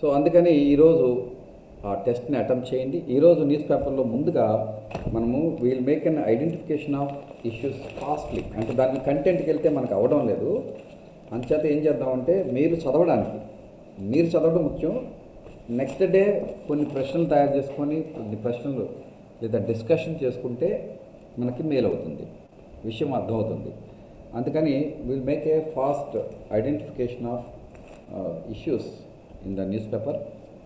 So అందుకని ఈరోజు ఆ టెస్ట్ని అటెంప్ట్ చేయండి. ఈరోజు న్యూస్ పేపర్లో ముందుగా మనము we'll make an identification of issues fastly అంటే దాని కంటెంట్కి వెళ్తే మనకు అవడం లేదు. అంచేత ఏం చేద్దామంటే మీరు చదవడానికి మీరు చదవడం ముఖ్యం. నెక్స్ట్ డే కొన్ని ప్రశ్నలు తయారు చేసుకొని కొన్ని ప్రశ్నలు లేదా డిస్కషన్ చేసుకుంటే మనకి మేలు అవుతుంది. విషయం అర్థమవుతుంది. అందుకని will make a fast identification of issues. In the newspaper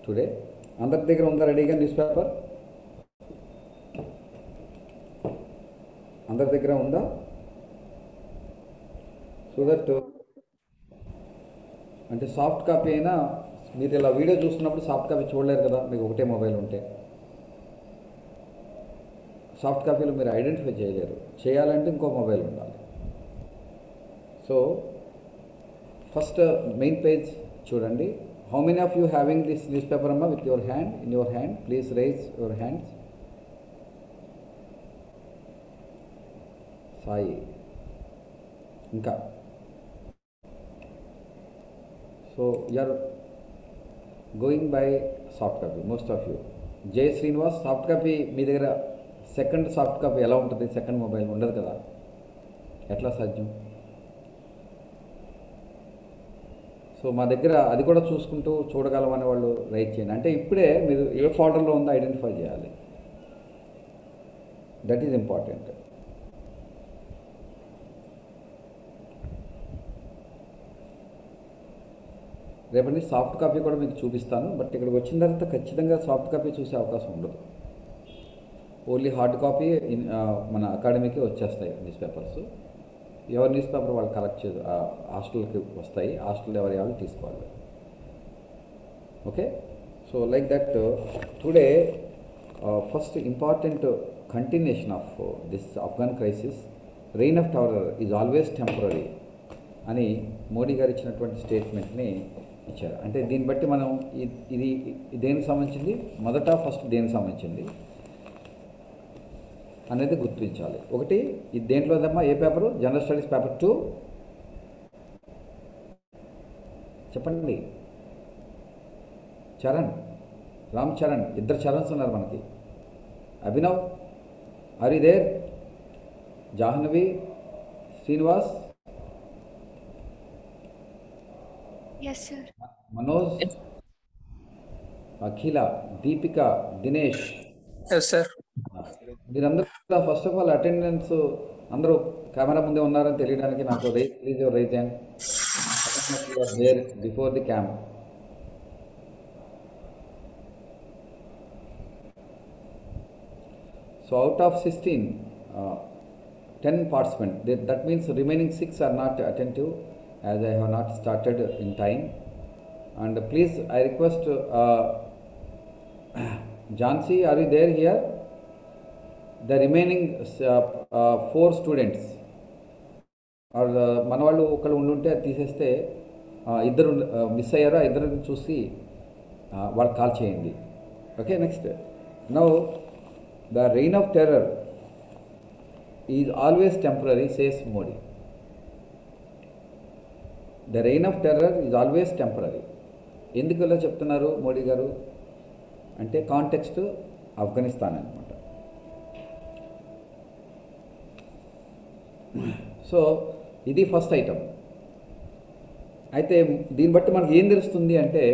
today అందరి దగ్గర ఉందా రెడీగా న్యూస్ పేపర్ అందరి దగ్గర ఉందా? సో దట్ అంటే సాఫ్ట్ కాపీ అయినా మీరు ఇలా వీడియో చూస్తున్నప్పుడు సాఫ్ట్ కాపీ చూడలేరు కదా మీకు ఒకటే మొబైల్ ఉంటే. సాఫ్ట్ కాపీలో మీరు ఐడెంటిఫై చేయలేరు. చేయాలంటే ఇంకో మొబైల్ ఉండాలి. సో ఫస్ట్ మెయిన్ పేజ్ చూడండి. How many of you having this newspaper అమ్మా with your hand in your hand please raise your hands Sai ఇంకా so you're going by soft copy most of you Jai Srinivas soft copy మీ దగ్గర second soft copy ఎలా ఉంటుంది? Second mobile ఉండదు కదా? ఎట్లా సాధ్యం? So మా దగ్గర అది కూడా చూసుకుంటూ చూడగలమని వాళ్ళు రైట్ చేయండి. అంటే ఇప్పుడే మీరు ఏ ఫోల్డర్లో ఉందో ఐడెంటిఫై చేయాలి. దట్ ఈజ్ ఇంపార్టెంట్ రేపటి నుంచి సాఫ్ట్ కాపీ కూడా మీకు చూపిస్తాను. బట్ ఇక్కడికి వచ్చిన తర్వాత ఖచ్చితంగా సాఫ్ట్ కాపీ చూసే అవకాశం ఉండదు. ఓన్లీ హార్డ్ కాపీ ఇన్- మన అకాడమీకి వచ్చేస్తాయి న్యూస్ పేపర్స్. ఎవరిని న్యూస్ పేపర్ వాళ్ళు కలెక్ట్ చే హాస్టల్కి వస్తాయి. హాస్టల్ ఎవరు ఏమైనా తీసుకోవాలి. Okay? So like that today first important continuation of this Afghan crisis reign of terror is always temporary అని మోడీ గారు ఇచ్చినటువంటి స్టేట్మెంట్ని ఇచ్చారు. అంటే దీన్ని బట్టి మనం ఇది ఇది దేనికి సంబంధించింది? మొదట ఫస్ట్ దేనికి సంబంధించింది? అనేది గుర్తించాలి. ఒకటి ఇది దేంట్లోదమ్మా ఏ paper? General studies paper. Two చెప్పండి. చరణ్ రామ్ చరణ్ ఇద్దరు చరణ్స్ ఉన్నారు మనకి. Abhinav Hari there Jahnavi Srinivas Yes, sir. Manoj Akhila Deepika Dinesh. Sir మీరందరూ ఫస్ట్ ఆఫ్ ఆల్ అటెండెన్స్ అందరూ కెమెరా ముందే ఉన్నారని తెలియడానికి నాకు raise please your raise hand there before the cam so out of sixteen ten participant that means remaining six are not attentive as I have not started in time and please I request Jhansi are you there here the remaining four students are మన వాళ్ళు ఒకళ్ళు ఉండుంటే అది తీసేస్తే ఇద్దరు miss అయ్యారో? ఆ ఇద్దరిని చూసి uh, వాళ్ళకి కాల్ చేయండి. Okay next now the reign of terror is always temporary says Modi the reign of terror is always temporary ఎందుకు ఇలా చెప్తున్నారు మోడీ గారు? అంటే కాంటెక్స్ట్ ఆఫ్ఘనిస్తాన్ అనమాట సో ఇది ఫస్ట్ ఐటమ్ అయితే దీన్ని బట్టి మనకి ఏం తెలుస్తుంది అంటే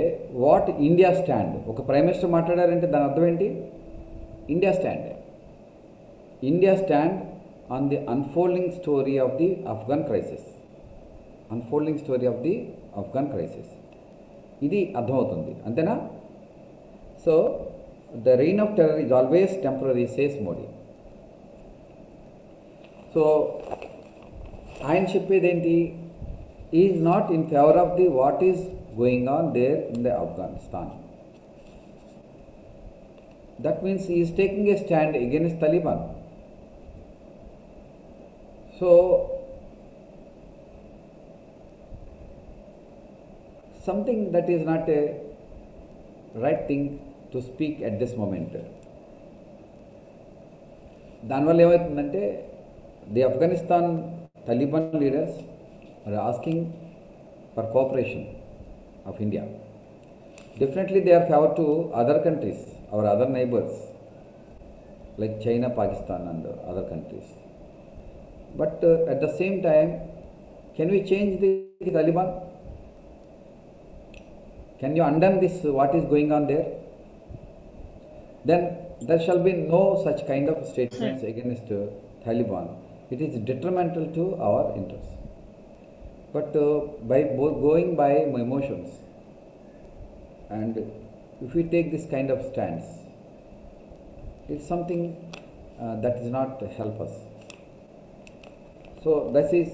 వాట్ ఇండియా స్టాండ్ ఒక ప్రైమ్ మినిస్టర్ మాట్లాడారంటే దాని అర్థం ఏంటి? India stand India stand on the unfolding story of the Afghan crisis unfolding story of the Afghan crisis ఇది అర్థమవుతుంది. అంతేనా? So the reign of terror is always temporary says Modi so ఆయన చెప్పేది ఏంటి is not in favour of the what is going on there in the Afghanistan that means is taking a stand against Taliban so something that is not a right thing to speak at this moment దానివల్ల ఏమవుతుందంటే the Afghanistan Taliban leaders are asking for cooperation of India. Definitely they are favored to other countries, our other neighbors, like China, Pakistan and other countries. But uh, at the same time, can we change the Taliban? Can you undone this, uh, what is going on there? Then there shall be no such kind of statements hmm. against uh, Taliban it is detrimental to our interest but by going by my emotions and if you take this kind of stands it's something that is not help us so thus is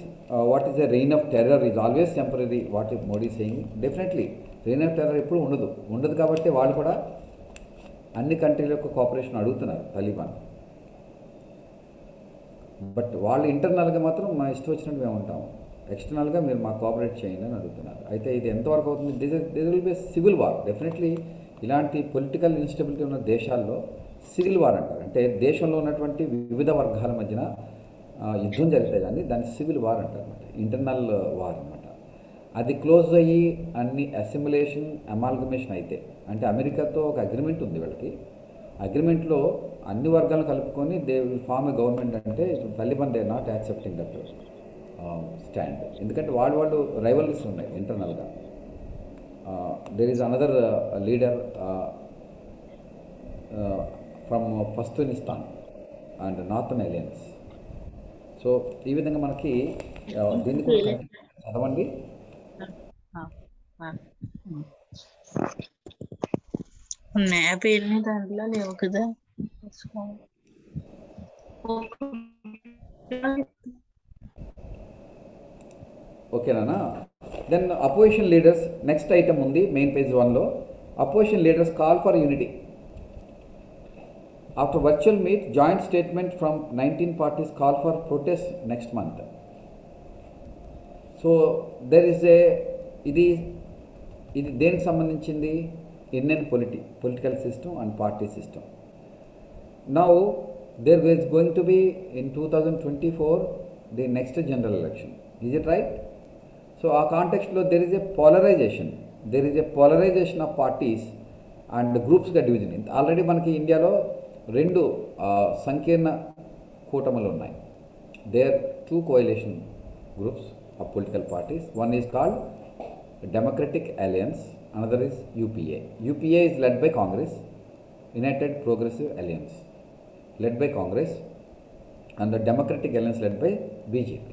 what is the reign of terror is always temporary what if Modi saying definitely reign of terror ఎప్పుడు ఉండదు. ఉండదు కాబట్టి వాళ్ళు కూడా అన్ని కంట్రీల యొక్క cooperation అడుగుతున్నారు Taliban but వాళ్ళు ఇంటర్నల్గా మాత్రం మా ఇష్టం వచ్చినట్టు మేము ఉంటాం ఎక్స్టర్నల్గా మీరు మాకు కోఆపరేట్ చేయండి అని అడుగుతున్నారు. అయితే ఇది ఎంతవరకు అవుతుంది? This will be civil war definitely ఇలాంటి పొలిటికల్ ఇన్స్టెబిలిటీ ఉన్న దేశాల్లో సివిల్ వార్ అంటారు. అంటే దేశంలో ఉన్నటువంటి వివిధ వర్గాల మధ్యన యుద్ధం జరిగితే కానీ దాన్ని సివిల్ వార్ అంటారు అనమాట ఇంటర్నల్ వార్ అనమాట అది క్లోజ్ అయ్యి అన్ని అసిమిలేషన్ అమాల్గమేషన్ అయితే అంటే అమెరికాతో ఒక అగ్రిమెంట్ ఉంది వీళ్ళకి. అగ్రిమెంట్లో అన్ని వర్గాలను కలుపుకొని they will form a government అంటే Taliban they not accepting that stand. ఎందుకంటే వాళ్ళు వాళ్ళు రైవల్స్ ఉన్నాయి ఇంటర్నల్గా. There is another leader from Pashtunistan and northern alliance so ఈ విధంగా మనకి దీన్ని కూడా చదవండి. ఉన్నాయి ఆ పేరుని దాంట్లో లేవు కదా. ఓకేనా then opposition leaders next item ఉంది మెయిన్ పేజ్ వన్లో opposition leaders call for unity after virtual meet joint statement from nineteen parties call for protest next month so there is a ఇది ఇది దేనికి సంబంధించింది? Indian political political system and party system now there is going to be in 2024 the next general election. Is it right so ఆ కాంటెక్స్ట్లో there is a polarisation there is a polarisation of parties and గ్రూప్స్గా division already మనకి ఇండియాలో రెండు సంకీర్ణ కూటములు ఉన్నాయి. There two coalition groups of political parties one is called democratic alliance another is UPA UPA is led by Congress united progressive Alliance, led by Congress and the Democratic Alliance led by BJP.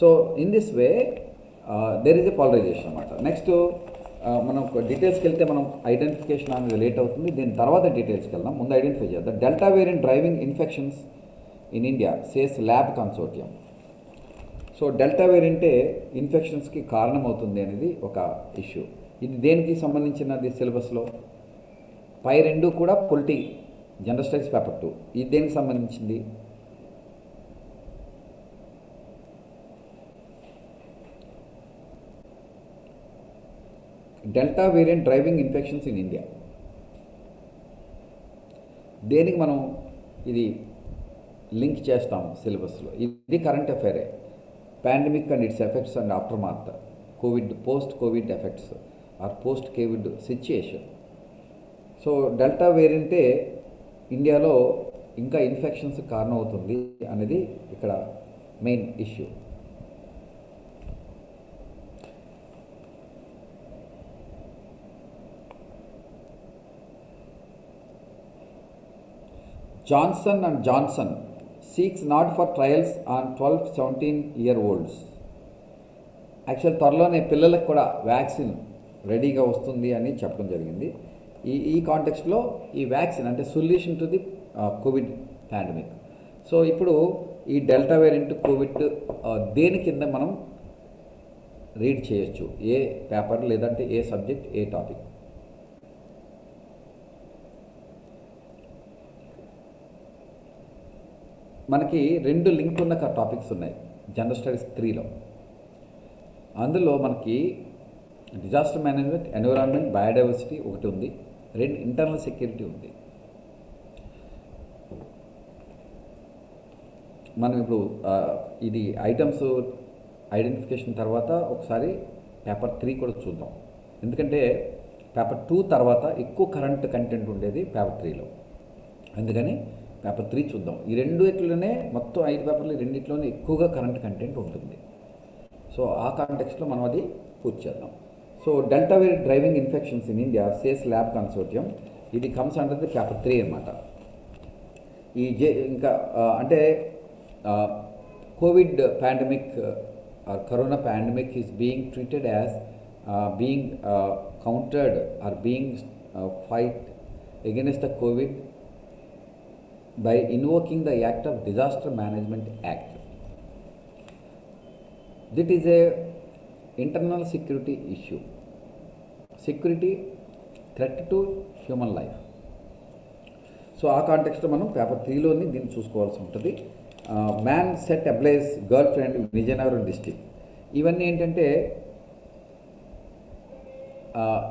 So in this way there is a polarisation అనమాట. Next uh, మనం డీటెయిల్స్కి వెళ్తే మనం identification అనేది late అవుతుంది. దీని తర్వాత డీటెయిల్స్కి వెళ్దాం. ముందు ఐడెంటిఫై చేద్దాం. Delta variant driving infections in India says lab consortium so delta వేరియంటే ఇన్ఫెక్షన్స్కి కారణమవుతుంది అనేది ఒక ఇష్యూ ఇది దేనికి సంబంధించినది సిలబస్లో? పై రెండు కూడా polity general studies paper two. ఇది దేనికి సంబంధించింది? Delta variant driving infections in India. దేనికి మనం ఇది లింక్ చేస్తాం సిలబస్లో? ఇది current అఫైరే. Pandemic and its effects and aftermath COVID post COVID effects. Or post COVID situation. So delta వేరియంటే ఇండియాలో ఇంకా ఇన్ఫెక్షన్స్ కారణమవుతుంది అనేది ఇక్కడ main issue. Johnson and Johnson seeks nod for trials on twelve seventeen year olds. Actual త్వరలోనే పిల్లలకు కూడా vaccine రెడీగా వస్తుంది అని చెప్పడం జరిగింది. ఈ ఈ కాంటెక్స్ట్లో ఈ వ్యాక్సిన్ అంటే solution to the COVID pandemic. So ఇప్పుడు ఈ డెల్టా వేరియంట్ కోవిడ్ దేని కింద మనం రీడ్ చేయొచ్చు? ఏ పేపర్ లేదంటే ఏ సబ్జెక్ట్ ఏ టాపిక్? మనకి రెండు లింక్ ఉన్న టాపిక్స్ ఉన్నాయి. జనరల్ స్టడీస్ త్రీలో. అందులో మనకి డిజాస్టర్ మేనేజ్మెంట్ ఎన్విరాన్మెంట్ బయోడైవర్సిటీ ఒకటి ఉంది. రెండు ఇంటర్నల్ సెక్యూరిటీ ఉంది. మనం ఇప్పుడు ఇది ఐటమ్స్ ఐడెంటిఫికేషన్ తర్వాత ఒకసారి పేపర్ త్రీ కూడా చూద్దాం. ఎందుకంటే పేపర్ టూ తర్వాత ఎక్కువ కరెంట్ కంటెంట్ ఉండేది పేపర్ త్రీలో. అందుకని పేపర్ త్రీ చూద్దాం. ఈ రెండు ఇట్లనే మొత్తం ఐదు పేపర్లు రెండిట్లోనే ఎక్కువగా కరెంట్ కంటెంట్ ఉంటుంది. సో ఆ కాంటెక్స్లో మనం అది పూర్తి చేద్దాం. So delta where driving infections in India says lab consortium ఇది comes under the paper three అనమాట ఈ జే ఇంకా ఆ, అంటే COVID pandemic corona pandemic is being treated as being countered or being fight against the COVID by invoking the Act of Disaster Management Act. That is a internal security issue security threat to human life so ఆ కాంటెక్స్లో మనం paper త్రీలోని దీన్ని చూసుకోవాల్సి ఉంటుంది. Man set ablaze girlfriend Vizianagaram district ఇవన్నీ ఏంటంటే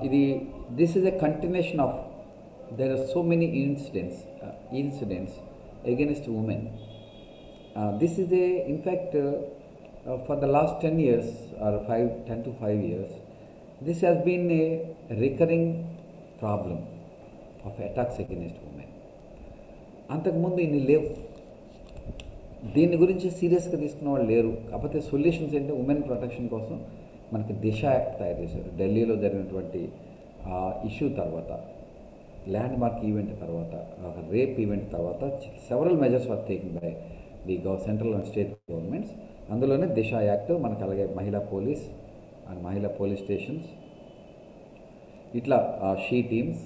ఇది this is a continuation of there are so many incidents incidents against women this is a in fact for the last ten years or five ten to five years this has been a recurring problem of attacks against women అంతకుముందు ఇన్ని లేవు. దీని గురించి సీరియస్గా తీసుకున్న వాళ్ళు లేరు. కాకపోతే సొల్యూషన్స్ ఏంటంటే ఉమెన్ ప్రొటెక్షన్ కోసం మనకి దిశ యాక్ట్ తయారు చేశారు. ఢిల్లీలో జరిగినటువంటి ఇష్యూ తర్వాత ల్యాండ్ మార్క్ ఈవెంట్ తర్వాత రేప్ ఈవెంట్ తర్వాత several measures were taking by the gov central and state governments అందులోనే దిశ యాక్ట్ మనకు అలాగే మహిళా పోలీస్ అండ్ మహిళా పోలీస్ స్టేషన్స్ ఇట్లా షీ టీమ్స్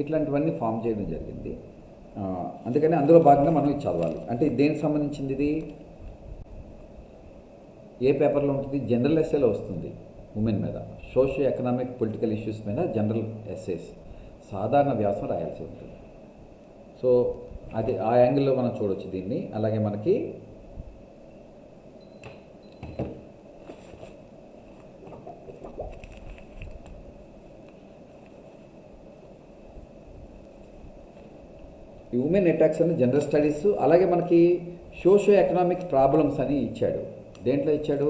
ఇట్లాంటివన్నీ ఫామ్ చేయడం జరిగింది. అందుకని అందులో భాగంగా మనం ఇది చదవాలి. అంటే దేనికి సంబంధించింది ఇది? ఏ పేపర్లో ఉంటుంది? జనరల్ ఎస్ఏలో వస్తుంది ఉమెన్ మీద. సోషియో ఎకనామిక్ పొలిటికల్ ఇష్యూస్ మీద జనరల్ ఎస్ఏస్. సాధారణ వ్యాసం రాయాల్సి ఉంటుంది. సో అది ఆ యాంగిల్లో మనం చూడొచ్చు దీన్ని. అలాగే మనకి ఈ ఉమెన్ అటాక్స్ అని జనరల్ స్టడీస్ అలాగే మనకి సోషో ఎకనామిక్ ప్రాబ్లమ్స్ అని ఇచ్చాడు. దేంట్లో ఇచ్చాడు?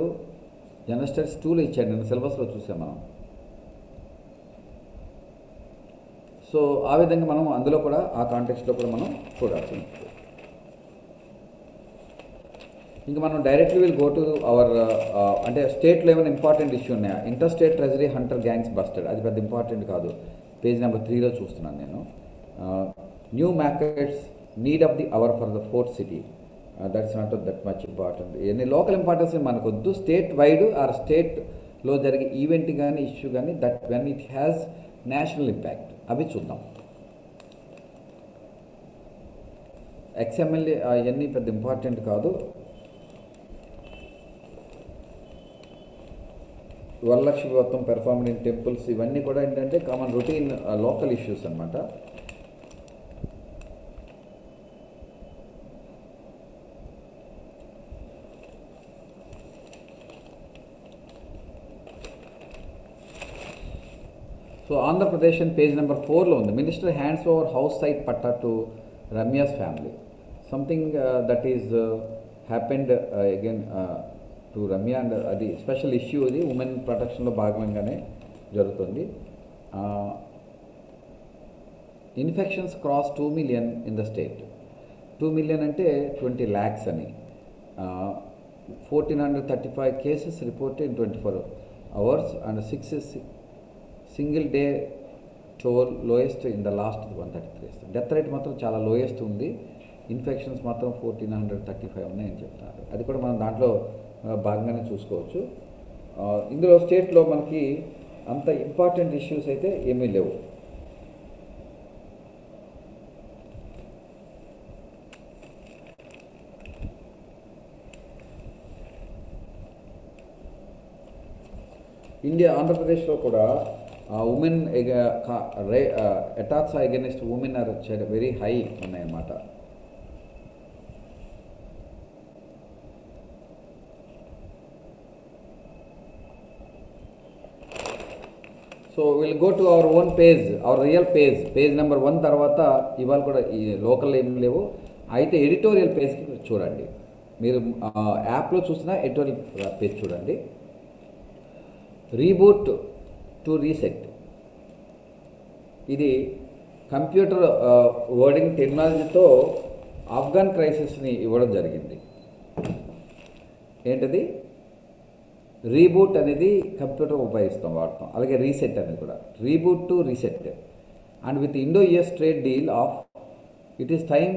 జనరల్ స్టడీస్ టూలో ఇచ్చాడు నేను సిలబస్లో చూసాం మనం. సో ఆ విధంగా మనం అందులో కూడా ఆ కాంటెక్స్లో కూడా మనం చూడాల్సి ఉంటుంది. ఇంకా మనం directly will go to our అంటే స్టేట్లో ఏమైనా ఇంపార్టెంట్ ఇష్యూ ఉన్నాయా? Inter state treasury hunter gangs busted. అది పెద్ద ఇంపార్టెంట్ కాదు. పేజ్ నెంబర్ త్రీలో చూస్తున్నాను నేను. New markets need of the hour for the fourth city that's not that much important ఎన్ని లోకల్ ఇంపార్టెన్స్ మనకు వద్దు. స్టేట్ వైడ్ ఆర్ స్టేట్లో జరిగే ఈవెంట్ కానీ ఇష్యూ కానీ that when it has national impact అవి చూద్దాం. ఎక్స్ఎంఎల్ఏ అవన్నీ పెద్ద ఇంపార్టెంట్ కాదు. వరలక్ష్మి వ్రతం పెర్ఫార్మింగ్ టెంపుల్స్ ఇవన్నీ కూడా ఏంటంటే కామన్ రొటీన్ లోకల్ ఇష్యూస్ అనమాట సో ఆంధ్రప్రదేశ్ అని పేజ్ నెంబర్ ఫోర్లో ఉంది. Minister hands over house site patta to Ramya's family something that is happened again to Ramya and అది స్పెషల్ ఇష్యూ ఇది. ఉమెన్ ప్రొటెక్షన్లో భాగంగానే జరుగుతుంది. Infections cross two million in the state two million అంటే ట్వంటీ ల్యాక్స్ అని. Fourteen hundred thirty five cases report in twenty four hours and six single day toll lowest in the last one thirty three death rate మాత్రం చాలా lowest ఉంది. Infections మాత్రం fourteen hundred thirty five ఉన్నాయని చెప్తున్నారు. అది కూడా మనం దాంట్లో భాగంగానే చూసుకోవచ్చు. ఇందులో స్టేట్లో మనకి అంత ఇంపార్టెంట్ ఇష్యూస్ అయితే ఏమీ లేవు. ఇండియా ఆంధ్రప్రదేశ్లో కూడా women attacks against women are very high ఉన్నాయన్నమాట. So will go to our own page our real page page number one తర్వాత ఇవాళ కూడా ఈ లోకల్ ఏం లేవు. అయితే ఎడిటోరియల్ పేజ్కి చూడండి. మీరు యాప్లో చూసిన ఎడిటోరియల్ పేజ్ చూడండి. రీబూట్ టు రీసెట్ ఇది కంప్యూటర్ వర్డింగ్ టెక్నాలజీతో ఆఫ్ఘన్ క్రైసిస్ని ఇవ్వడం జరిగింది. ఏంటది? రీబూట్ అనేది కంప్యూటర్ ఉపయోగిస్తాం వాడతాం. అలాగే రీసెట్ అనేది కూడా. Reboot to reset and with Indo US trade deal of it is time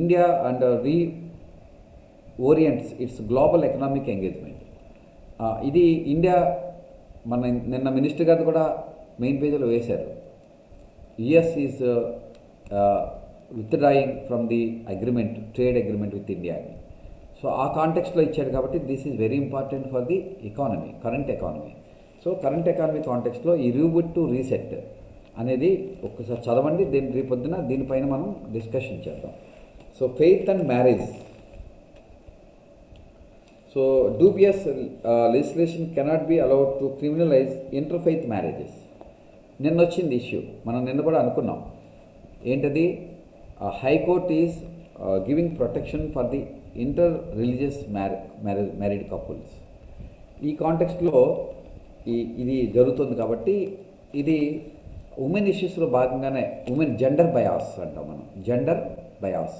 India and reorients its global economic engagement ఇది ఇండియా మన నిన్న మినిస్టర్ గారు కూడా మెయిన్ పేజీలో వేశారు. US is withdrawing from the agreement trade agreement with India అని. So ఆ కాంటెక్స్ట్లో ఇచ్చాడు కాబట్టి this is very important for the economy current economy so current economy కాంటెక్స్ట్లో ఈ రీబుట్ టు రీసెట్ అనేది ఒక్కసారి చదవండి దీని రేపొద్దున దీనిపైన మనం డిస్కషన్ చేద్దాం. So faith and marriage so dubious legislation cannot be allowed to criminalise interfaith marriages నిన్న వచ్చింది ఇష్యూ మనం నిన్న కూడా అనుకున్నాం. ఏంటది? High court is giving protection for the inter religious marry married couples ఈ కాంటెక్స్ట్లో ఈ ఇది జరుగుతుంది కాబట్టి ఇది ఉమెన్ ఇష్యూస్లో భాగంగానే ఉమెన్ జెండర్ బయాస్ అంటాం మనం. జెండర్ బయాస్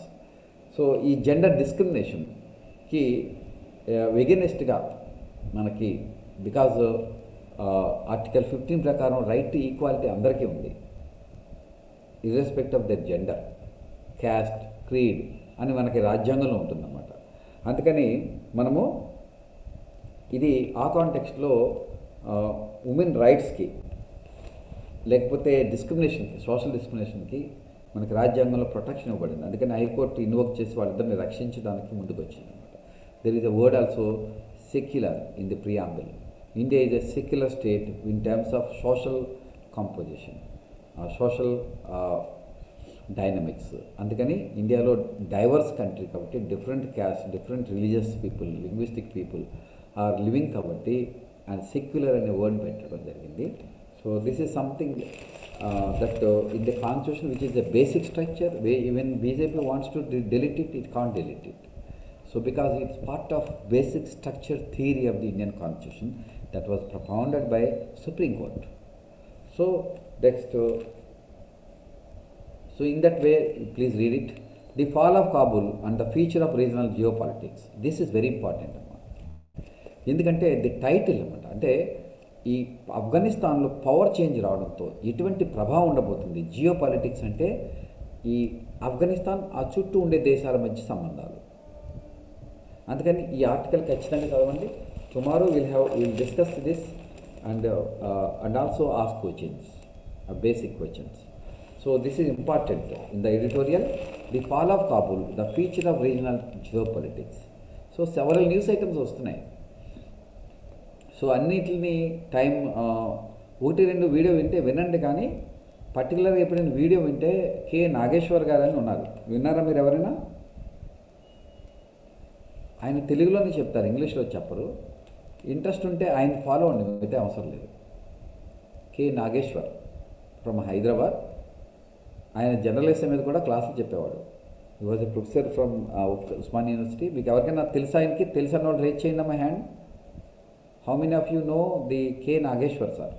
సో ఈ జెండర్ డిస్క్రిమినేషన్కి వెగనెస్ట్గా మనకి బికాజ్ ఆర్టికల్ ఫిఫ్టీన్ ప్రకారం రైట్ టు ఈక్వాలిటీ అందరికీ ఉంది. Irrespective of their gender caste creed అని మనకి రాజ్యాంగంలో ఉంటుందన్నమాట. అందుకని మనము ఇది ఆ కాంటెక్స్ట్లో ఉమెన్ రైట్స్కి లేకపోతే డిస్క్రిమినేషన్కి సోషల్ డిస్క్రిమినేషన్కి మనకి రాజ్యాంగంలో ప్రొటెక్షన్ ఇవ్వబడింది. అందుకని హైకోర్టు ఇన్వోక్ చేసి వాళ్ళిద్దరిని రక్షించడానికి ముందుకు వచ్చింది అనమాట there is a word also secular in the preamble India is a secular state in terms of social composition social dynamics అందుకని ఇండియాలో డైవర్స్ కంట్రీ కాబట్టి different caste different religious people linguistic people are living కాబట్టి and secular అనే word పెట్టడం జరిగింది. So this is something that in the constitution which is the basic structure way even BJP wants to delete it it can't delete it. So because it's part of basic structure theory of the indian constitution that was propounded by supreme court so next uh, so in that way please read it the fall of kabul and the future of regional geopolitics this is very important అన్నమాట ఎందుకంటే the title అన్నమాట అంటే ఈ ఆఫ్ఘనిస్తాన్లో power change రావడంతో ఎటువంటి ప్రభావం ఉండబోతుంది జియో పాలిటిక్స్ అంటే ఈ ఆఫ్ఘనిస్తాన్ ఆ చుట్టూ ఉండే దేశాల మధ్య సంబంధాలు అందుకని ఈ ఆర్టికల్ ఖచ్చితంగా చదవండి. Tomorrow will have will discuss this and and also ask questions basic questions so this is important in the editorial the fall of Kabul the feature of regional geopolitics so several news items వస్తున్నాయి. So అన్నిటిని time uh, ఒకటి రెండు video వింటే వినండి కానీ పర్టికులర్గా ఎప్పుడైనా video వింటే కె నాగేశ్వర్ గారు అని ఉన్నారు. విన్నారా మీరు ఎవరైనా? ఆయన తెలుగులోనే చెప్తారు ఇంగ్లీష్లో చెప్పరు. ఇంట్రెస్ట్ ఉంటే ఆయన ఫాలో అండి అయితే అవసరం లేదు. K Nageshwar from Hyderabad. ఆయన జర్నలిజం మీద కూడా క్లాసులు చెప్పేవాడు. He was a professor from Osman university. మీకు ఎవరికైనా తెలుసా ఆయనకి? తెలిసిన వాళ్ళు రేట్ చేయండి my hand how many of you know the K Nageshwar sir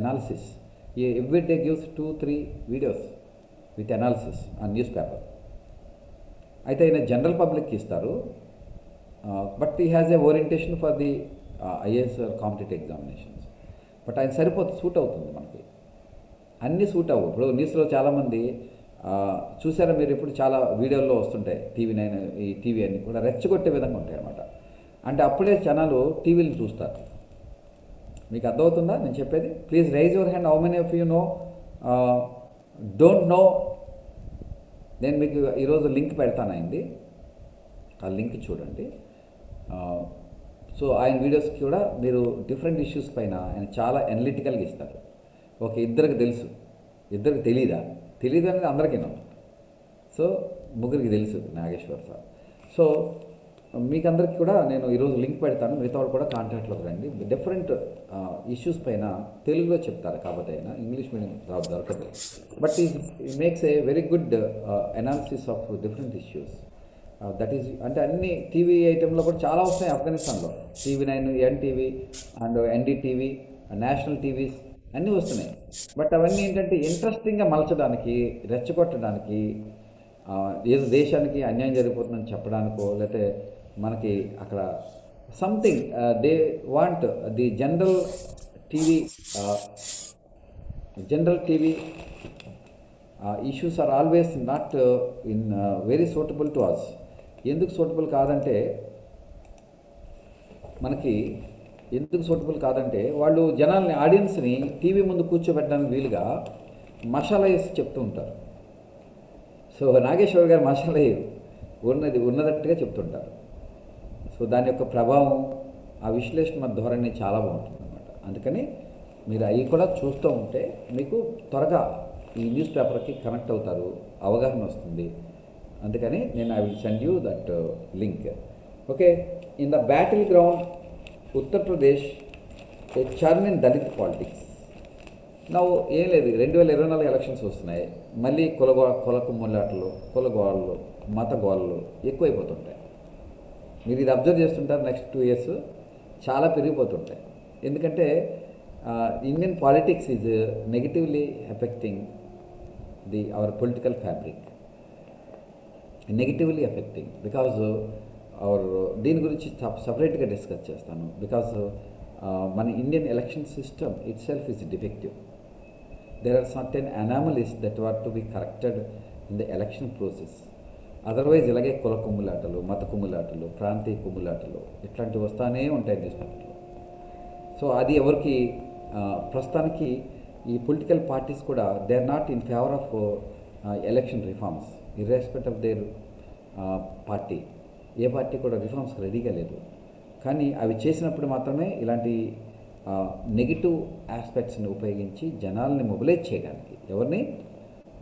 analysis he every day gives two three videos with analysis ఆ న్యూస్ పేపర్ అయితే ఆయన జనరల్ పబ్లిక్కి ఇస్తారు. But he has a orientation for the IAS competitive examinations but ఆయన సరిపోతుంది suit అవుతుంది మనకి. అన్నీ సూట్ అవ్వు. ఇప్పుడు న్యూస్లో చాలామంది చూసారా మీరు ఇప్పుడు చాలా వీడియోల్లో వస్తుంటాయి టీవీ నైన్ ఈ టీవీ అన్నీ కూడా రెచ్చగొట్టే విధంగా ఉంటాయి అన్నమాట. అంటే అప్పుడే జనాలు టీవీలు చూస్తారు. మీకు అర్థమవుతుందా నేను చెప్పేది? Please raise your hand how many of you know don't know నేను మీకు ఈరోజు లింక్ పెడతానండి ఆ లింక్ చూడండి. సో ఆయన వీడియోస్కి కూడా మీరు డిఫరెంట్ ఇష్యూస్ పైన ఆయన చాలా ఎనలిటికల్గా ఇస్తారు. ఓకే ఇద్దరికి తెలుసు. ఇద్దరికి తెలీదా? తెలీదు అనేది అందరికీ సో ముగ్గురికి తెలుసు నాగేశ్వర్ సార్. సో మీకు అందరికీ కూడా నేను ఈరోజు లింక్ పెడతాను. మిగతా వాళ్ళు కూడా కాంటాక్ట్లోకి రండి. డిఫరెంట్ ఇష్యూస్ పైన తెలుగులో చెప్తారు కాబట్టి ఆయన ఇంగ్లీష్ మీడియం జాబ్ దొరకదు. But he makes a very good analysis of different issues Uh, that is అంటే అన్ని టీవీ ఐటెంలో కూడా చాలా వస్తాయి ఆఫ్ఘనిస్తాన్లో. TV nine NTV and NDTV national TVs అన్నీ వస్తున్నాయి. బట్ అవన్నీ ఏంటంటే ఇంట్రెస్టింగ్గా మలచడానికి రెచ్చగొట్టడానికి ఏదో దేశానికి అన్యాయం జరిగిపోతుందని చెప్పడానికో లేకపోతే మనకి అక్కడ something they want the general TV uh, general TV issues are always not in very suitable to us ఎందుకు సూటబుల్ కాదంటే మనకి ఎందుకు సూటబుల్ కాదంటే వాళ్ళు జనాల్ని ఆడియన్స్ని టీవీ ముందు కూర్చోబెట్టడానికి వీలుగా మసాలా వేసి చెప్తూ ఉంటారు. సో నాగేశ్వర్ గారు మసాలా ఉన్నది ఉన్నదట్టుగా చెప్తుంటారు. సో దాని యొక్క ప్రభావం ఆ విశ్లేషణ ధోరణి చాలా బాగుంటుంది అనమాట అందుకని మీరు అవి కూడా చూస్తూ ఉంటే మీకు త్వరగా ఈ న్యూస్ పేపర్కి కనెక్ట్ అవుతారు అవగాహన వస్తుంది. అందుకని నేను I will send you that uh, link. Okay in the battle ground Uttar Pradesh a churn in Dalit politics నవ్వు ఏం లేదు. రెండు వేల ఇరవై నాలుగు ఎలక్షన్స్ వస్తున్నాయి. మళ్ళీ కుల కుల కుమ్ములాటలు కుల మత గోళ్ళు ఎక్కువైపోతుంటాయి. మీరు ఇది అబ్జర్వ్ చేస్తుంటారు నెక్స్ట్ టూ ఇయర్స్ చాలా పెరిగిపోతుంటాయి. ఎందుకంటే Indian politics is negatively affecting the our political fabric negatively affecting because our దీని గురించి సపరేట్గా డిస్కస్ చేస్తాను. బికాజ్ uh, మన Indian election system itself is defective there are certain anomalies that were to be corrected in the election process. Otherwise ఇలాగే కుల కుమ్ములాటలు మత కుమ్ములాటలు ప్రాంతీయ కుమ్ములాటలు ఇట్లాంటివి వస్తానే ఉంటాయి న్యూస్ పేపర్లో సో అది ఎవరికి ప్రస్తుతానికి ఈ పొలిటికల్ పార్టీస్ కూడా they are not in favour of election reforms irrespective of their party A party కూడా రిఫార్మ్స్ రెడీగా లేదు. కానీ అవి చేసినప్పుడు మాత్రమే ఇలాంటి నెగిటివ్ ఆస్పెక్ట్స్ని ఉపయోగించి జనాల్ని మొబిలైజ్ చేయడానికి ఎవరిని?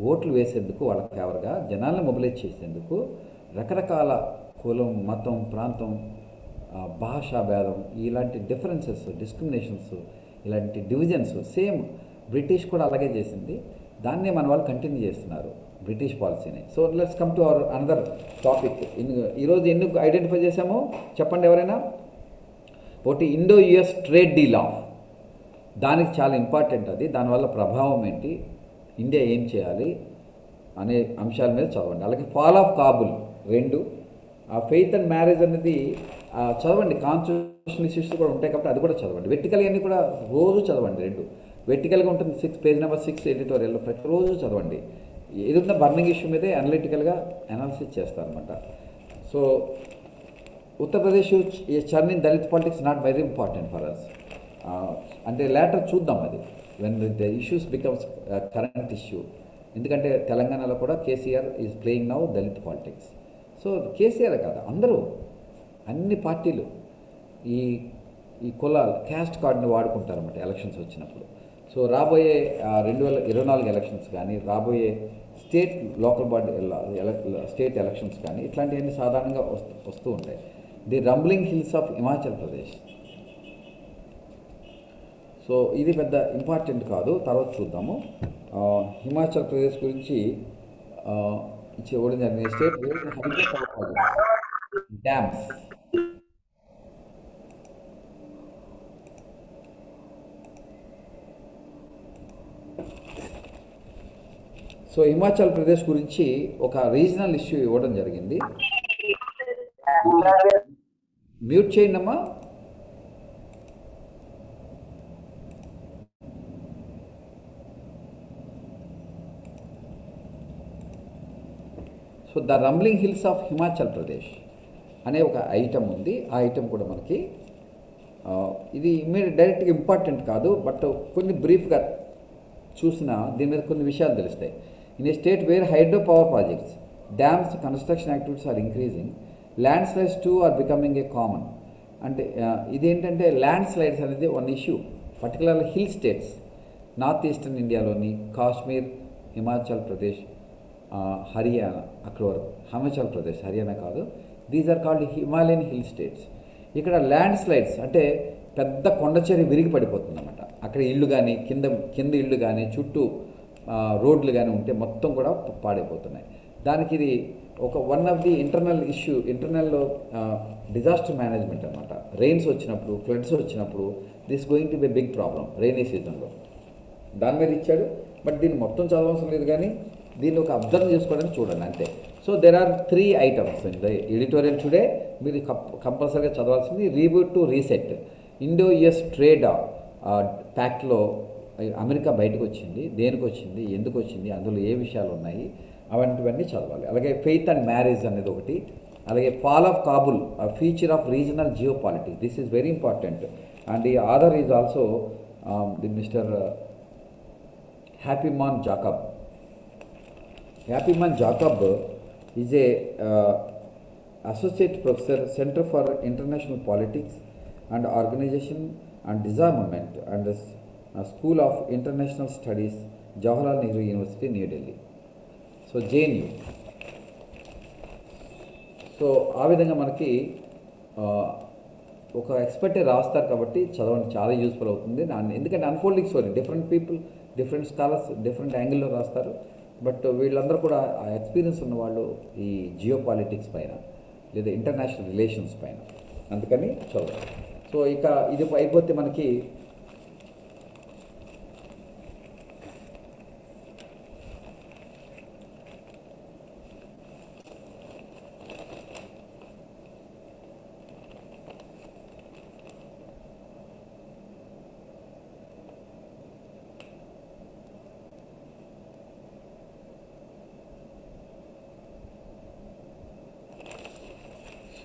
ఓట్లు వేసేందుకు వాళ్ళ ఫేవర్గా జనాల్ని మొబిలైజ్ చేసేందుకు రకరకాల కులం మతం ప్రాంతం భాషా భేదం ఇలాంటి డిఫరెన్సెస్ డిస్క్రిమినేషన్స్ ఇలాంటి డివిజన్స్ సేమ్ బ్రిటిష్ కూడా అలాగే చేసింది. దాన్నే మన వాళ్ళు కంటిన్యూ చేస్తున్నారు. బ్రిటిష్ పాలసీని. So let's come to our another topic ఈరోజు ఎందుకు ఐడెంటిఫై చేసామో చెప్పండి ఎవరైనా? ఒకటి Indo US trade deal off. దానికి చాలా ఇంపార్టెంట్ అది. దానివల్ల ప్రభావం ఏంటి? ఇండియా ఏం చేయాలి? అనే అంశాల మీద చదవండి. అలాగే ఫాల్ ఆఫ్ కాబుల్ రెండు. ఆ ఫెయిత్ అండ్ మ్యారేజ్ అనేది చదవండి. కాన్స్టిట్యూషన్ ఇష్యూస్ కూడా ఉంటాయి కాబట్టి అది కూడా చదవండి. వెర్టికల్ అన్నీ కూడా రోజు చదవండి రెండు. వెర్టికల్గా ఉంటుంది. సిక్స్ పేజ్ నెంబర్ సిక్స్ ఎడిటోరియల్లో ప్రతిరోజు చదవండి. ఏదైనా బర్నింగ్ ఇష్యూ మీదే అనలిటికల్గా అనాలిసిస్ చేస్తారనమాట so Uttar Pradesh churn in Dalit politics not very important for us అంటే లేటర్ చూద్దాం అది. When the issues becomes current issue ఎందుకంటే తెలంగాణలో కూడా KCR is playing now Dalit politics so KCR కాదు అందరూ అన్ని పార్టీలు ఈ ఈ కులాలు క్యాస్ట్ కార్డుని వాడుకుంటారన్నమాట ఎలక్షన్స్ వచ్చినప్పుడు. సో రాబోయే రెండు వేల ఇరవై నాలుగు ఎలక్షన్స్ కానీ రాబోయే state local body state elections కానీ ఇట్లాంటివన్నీ సాధారణంగా వస్తూ వస్తూ ఉంటాయి. The rumbling hills of Himachal Pradesh so ఇది పెద్ద ఇంపార్టెంట్ కాదు. తర్వాత చూద్దాము. హిమాచల్ ప్రదేశ్ గురించి ఆ, జరిగింది. State dams. So Himachal Pradesh గురించి ఒక రీజనల్ ఇష్యూ ఇవ్వడం జరిగింది. మ్యూట్ చేయండి అమ్మా so the rumbling hills of Himachal Pradesh అనే ఒక ఐటమ్ ఉంది. ఆ ఐటమ్ కూడా మనకి ఇది మీరు డైరెక్ట్గా ఇంపార్టెంట్ కాదు బట్ కొన్ని బ్రీఫ్గా చూసిన దీని మీద కొన్ని విషయాలు తెలుస్తాయి. In a state where hydro power projects dams construction activities are increasing landslides too are becoming a common అంటే ఇదేంటంటే ల్యాండ్ స్లైడ్స్ అనేది one issue particular hill states north eastern ఇండియాలోని కాశ్మీర్ హిమాచల్ ప్రదేశ్ హర్యానా అక్కడ వరకు హిమాచల్ ప్రదేశ్ హర్యానా కాదు. These are called Himalayan hill states ఇక్కడ land slides అంటే పెద్ద కొండచేరి విరిగి పడిపోతుంది అనమాట అక్కడ ఇల్లు కానీ కింద కింద ఇల్లు కానీ చుట్టూ రోడ్లు కానీ ఉంటే మొత్తం కూడా పాడైపోతున్నాయి. దానికి ఇది ఒక one of the internal issue internal disaster management అనమాట రెయిన్స్ వచ్చినప్పుడు ఫ్లడ్స్ వచ్చినప్పుడు this going to be big problem rainy సీజన్లో దాని మీద ఇచ్చాడు బట్ దీన్ని మొత్తం చదవవలసిన లేదు కానీ దీన్ని ఒక అబ్జర్వ్ చేసుకోవడానికి చూడండి అంతే. So there are three items in the editorial today మీరు కంపల్సరీగా చదవాల్సింది reboot to reset Indo US trade ప్యాక్ట్లో America బయటకు వచ్చింది దేనికి వచ్చింది ఎందుకు వచ్చింది అందులో ఏ విషయాలు ఉన్నాయి అవంటివన్నీ చదవాలి. అలాగే ఫెయిత్ అండ్ మ్యారేజ్ అనేది ఒకటి. అలాగే fall of Kabul feature of regional geo politics this is very important. And ఈ author is also the mister uh, Happymon Jacob. Happymon Jacob is a associate professor centre for international politics and organisation and disarmament and school of international studies Jawaharlal Nehru university New Delhi so JNU so ఆ విధంగా మనకి ఒక ఎక్స్పర్టే రాస్తారు కాబట్టి చదవండి చాలా useful అవుతుంది. ఎందుకంటే unfolding story different people different scholars different యాంగిల్లో రాస్తారు. బట్ వీళ్ళందరూ కూడా ఆ ఎక్స్పీరియన్స్ ఉన్న వాళ్ళు ఈ జియో పాలిటిక్స్ పైన లేదా ఇంటర్నేషనల్ రిలేషన్స్ పైన. అందుకని చదవాలి సో ఇక ఇది అయిపోతే మనకి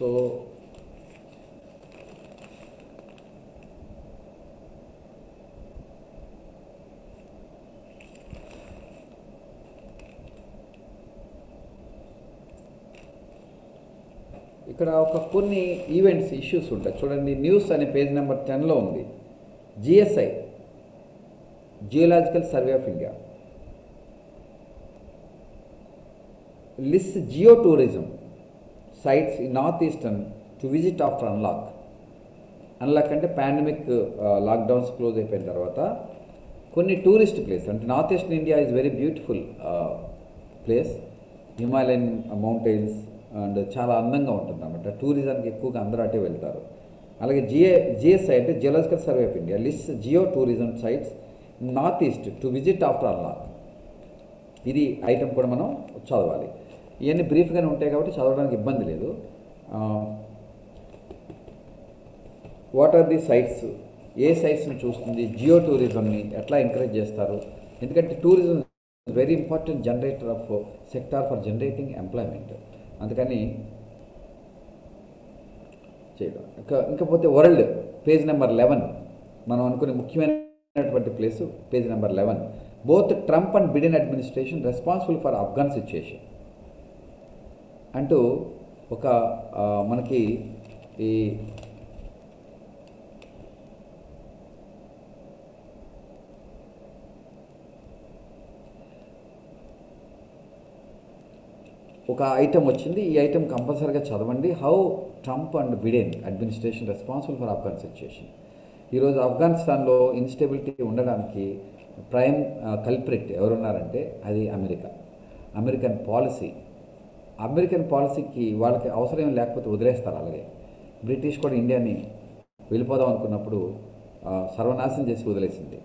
సో ఇక్కడ ఒక కొన్ని ఈవెంట్స్ ఇష్యూస్ ఉంటాయి. చూడండి న్యూస్ అనే పేజ్ నెంబర్ టెన్లో ఉంది. GSI geological survey of India list geo tourism sites in north eastern to visit after unlock unlock అంటే పాండమిక్ లాక్డౌన్స్ క్లోజ్ అయిపోయిన తర్వాత కొన్ని టూరిస్ట్ ప్లేస్ అంటే north eastern India is very beautiful place Himalayan mountains and చాలా అందంగా ఉంటుంది అన్నమాట టూరిజంకి ఎక్కువగా అందరూ అటే వెళ్తారు. అలాగే జిఏ జిఎస్ఐ అంటే geological survey of India list geo tourism sites north east to visit after unlock ఇది ఐటమ్ కూడా మనం చదవాలి. ఇవన్నీ బ్రీఫ్గానే ఉంటాయి కాబట్టి చదవడానికి ఇబ్బంది లేదు. వాట్ ఆర్ ది సైట్స్ ఏ సైట్స్ని చూస్తుంది? జియో టూరిజంని ఎట్లా ఎంకరేజ్ చేస్తారు? ఎందుకంటే tourism very important generator of sector for generating employment అందుకని చేయడం. ఇంకా ఇంకపోతే వరల్డ్ పేజ్ నెంబర్ లెవెన్. మనం అనుకునే ముఖ్యమైనటువంటి place page number eleven. Both Trump and Biden administration responsible for Afghan situation. అంటూ ఒక మనకి ఈ ఒక ఐటమ్ వచ్చింది. ఈ ఐటెం కంపల్సరీగా చదవండి. How Trump and Biden administration responsible for Afghan situation ఈరోజు ఆఫ్ఘనిస్తాన్లో ఇన్స్టెబిలిటీ ఉండడానికి ప్రైమ్ కల్ప్రిట్ uh, ఎవరున్నారంటే అది అమెరికా. అమెరికన్ పాలసీ అమెరికన్ పాలసీకి వాళ్ళకి అవసరం లేకపోతే వదిలేస్తారు అలాగే. బ్రిటిష్ కూడా ఇండియాని వెళ్ళిపోదాం అనుకున్నప్పుడు uh, సర్వనాశనం చేసి వదిలేసింది.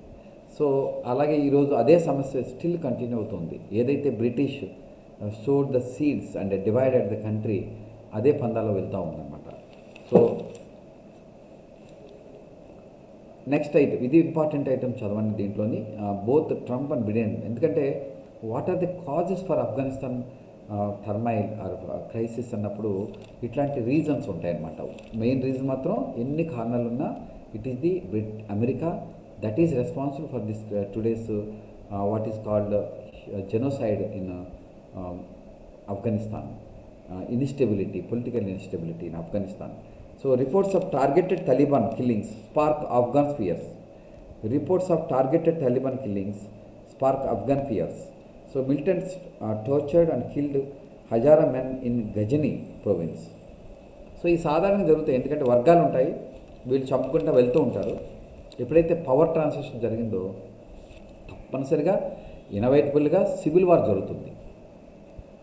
సో అలాగే ఈరోజు అదే సమస్య స్టిల్ కంటిన్యూ అవుతుంది. ఏదైతే British sowed the seeds and divided the country అదే పందాలో వెళ్తూ ఉందన్నమాట. సో నెక్స్ట్ ఐటమ్ ఇది ఇంపార్టెంట్ ఐటమ్ చదవండి దీంట్లోని. బోత్ ట్రంప్ అండ్ బిడెన్ ఎందుకంటే what are the causes for Afghanistan turmoil or crisis అన్నప్పుడు ఇట్లాంటి రీజన్స్ ఉంటాయన్నమాట. మెయిన్ రీజన్ మాత్రం ఎన్ని కారణాలు ఉన్నా it is the Brit America that is responsible for this today's what is called genocide in Afghanistan instability political instability in Afghanistan so reports of targeted Taliban killings spark Afghan fears reports of targeted Taliban killings spark Afghan fears so militants tortured and killed Hazara men in Ghazni province so ఈ సాధారణంగా జరుగుతాయి. ఎందుకంటే వర్గాలు ఉంటాయి. వీళ్ళు చంపుకుంటూ వెళ్తూ ఉంటారు. ఎప్పుడైతే పవర్ ట్రాన్సాక్షన్ జరిగిందో తప్పనిసరిగా ఇన్నోవేటబుల్గా సివిల్ వార్ జరుగుతుంది.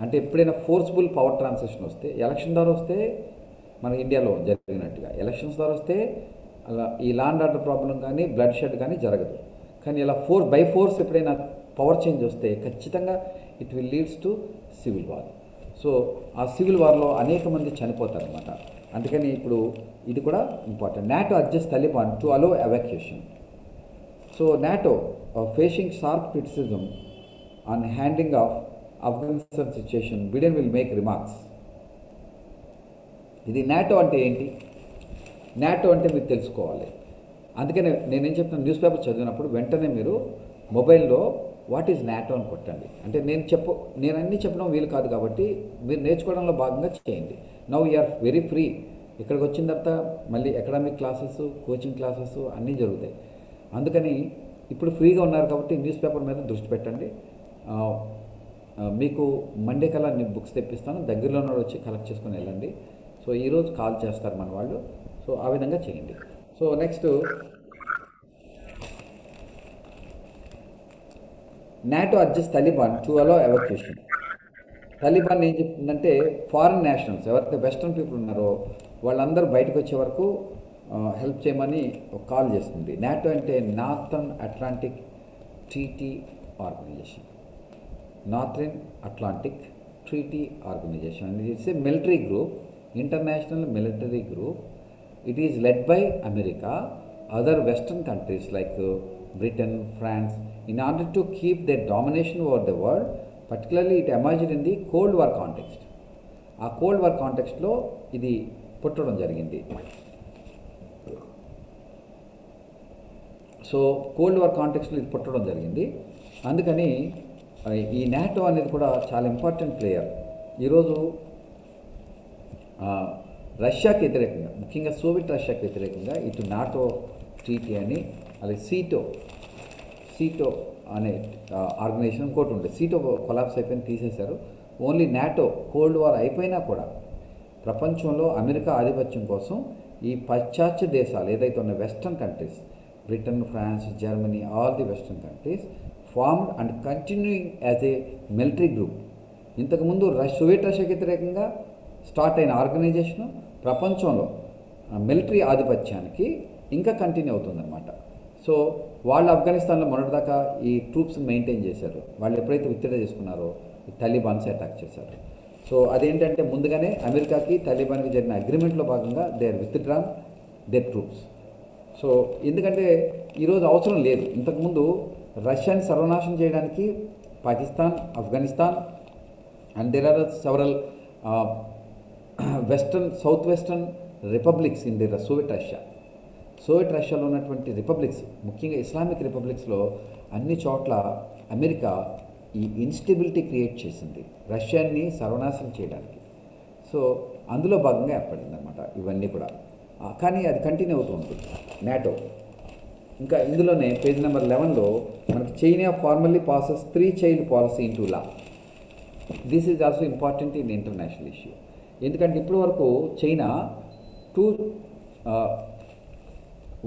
అంటే ఎప్పుడైనా ఫోర్స్ఫుల్ పవర్ ట్రాన్సాక్షన్ వస్తే ఎలక్షన్ ద్వారా వస్తే మన ఇండియాలో జరిగినట్టుగా ఎలక్షన్స్ ద్వారా వస్తే అలా ఈ లాండ్ ఆర్డర్ ప్రాబ్లం కానీ బ్లడ్ షెడ్ కానీ జరగదు. కానీ ఇలా ఫోర్ బై ఫోర్స్ ఎప్పుడైనా పవర్ చేంజ్ వస్తే ఖచ్చితంగా it will leads to civil war so ఆ సివిల్ వార్లో అనేక మంది చనిపోతారనమాట అందుకని ఇప్పుడు ఇది కూడా important NATO adjust Taliban to allow evacuation so NATO facing sharp criticism on handing of Afghanistan situation Biden will make remarks ఇది నాటో అంటే ఏంటి? నాటో అంటే మీరు తెలుసుకోవాలి. అందుకనే నేనేం చెప్తున్నాను న్యూస్ పేపర్ చదివినప్పుడు వెంటనే మీరు మొబైల్లో వాట్ ఈజ్ నాటో అని కొట్టండి. అంటే నేను చెప్పు నేను అన్నీ చెప్పడం వీలు కాదు కాబట్టి మీరు నేర్చుకోవడంలో భాగంగా చేయండి. నవ్ యూఆర్ వెరీ ఫ్రీ ఇక్కడికి వచ్చిన తర్వాత మళ్ళీ అకాడమిక్ క్లాసెస్ కోచింగ్ క్లాసెస్ అన్నీ జరుగుతాయి. అందుకని ఇప్పుడు ఫ్రీగా ఉన్నారు కాబట్టి న్యూస్ పేపర్ మీద దృష్టి పెట్టండి. మీకు మండే కల్లా నేను బుక్స్ తెప్పిస్తాను. దగ్గరలో ఉన్న వచ్చి కలెక్ట్ చేసుకుని వెళ్ళండి. సో ఈరోజు కాల్ చేస్తారు మన వాళ్ళు. సో ఆ విధంగా చేయండి. So next NATO adjust Taliban to allow evacuation Taliban ఏం చెప్తుందంటే ఫారిన్ నేషనల్స్ ఎవరైతే వెస్ట్రన్ పీపుల్ ఉన్నారో వాళ్ళందరూ బయటకు వచ్చే వరకు హెల్ప్ చేయమని ఒక కాల్ చేస్తుంది. నాటో అంటే northern atlantic treaty organisation northern atlantic treaty organisation it's a military group international military group it is led by America other western countries like Britain France in order to keep the domination over the world particularly it emerged in the cold war context ఆ cold war కాంటెక్స్ట్లో ఇది పుట్టడం జరిగింది. So cold war కాంటెక్స్లో ఇది పుట్టడం జరిగింది. అందుకని ఈ నాటో అనేది కూడా చాలా ఇంపార్టెంట్ ప్లేయర్. ఈరోజు రష్యాకి వ్యతిరేకంగా ముఖ్యంగా సోవియట్ రష్యాకి వ్యతిరేకంగా ఇటు నాటో ట్రీటీ అని అలాగే సీటో సీటో అనే ఆర్గనైజేషన్ ఇంకోటి ఉండే సీటో కొలాప్స్ అయిపోయిన తీసేశారు. ఓన్లీ నాటో కోల్డ్ వార్ అయిపోయినా కూడా ప్రపంచంలో అమెరికా ఆధిపత్యం కోసం ఈ పాశ్చాత్య దేశాలు ఏదైతే ఉన్న western countries Britain France Germany all the western countries formed and continuing as a military group ఇంతకుముందు రష్ సోవియట్ రష్యాకి వ్యతిరేకంగా స్టార్ట్ అయిన ఆర్గనైజేషన్ ప్రపంచంలో మిలిటరీ ఆధిపత్యానికి ఇంకా కంటిన్యూ అవుతుందన్నమాట. సో వాళ్ళు ఆఫ్ఘనిస్తాన్లో మొన్నటిదాకా ఈ ట్రూప్స్ మెయింటైన్ చేశారు. వాళ్ళు ఎప్పుడైతే విత్డ్రా చేసుకున్నారో ఈ తలిబాన్స్ అటాక్ చేశారు. సో అదేంటంటే ముందుగానే అమెరికాకి తలిబాన్కి జరిగిన అగ్రిమెంట్లో భాగంగా they are withdrawn they troops so ఎందుకంటే ఈరోజు అవసరం లేదు. ఇంతకుముందు రష్యాని సర్వనాశనం చేయడానికి Pakistan Afghanistan and there are several western south western republics in the Soviet Russia. Soviet రష్యాలో ఉన్నటువంటి రిపబ్లిక్స్ ముఖ్యంగా ఇస్లామిక్ రిపబ్లిక్స్లో అన్ని చోట్ల అమెరికా ఈ ఇన్స్టెబిలిటీ క్రియేట్ చేసింది రష్యాని సర్వనాశనం చేయడానికి. సో అందులో భాగంగా ఏర్పడింది అనమాట ఇవన్నీ కూడా. కానీ అది కంటిన్యూ అవుతూ ఉంటుంది. నాటో ఇంకా ఇందులోనే పేజ్ నెంబర్ లెవెన్లో మనకి China formally passes three child policy in to law this is also important in international issue ఎందుకంటే ఇప్పటి వరకు China two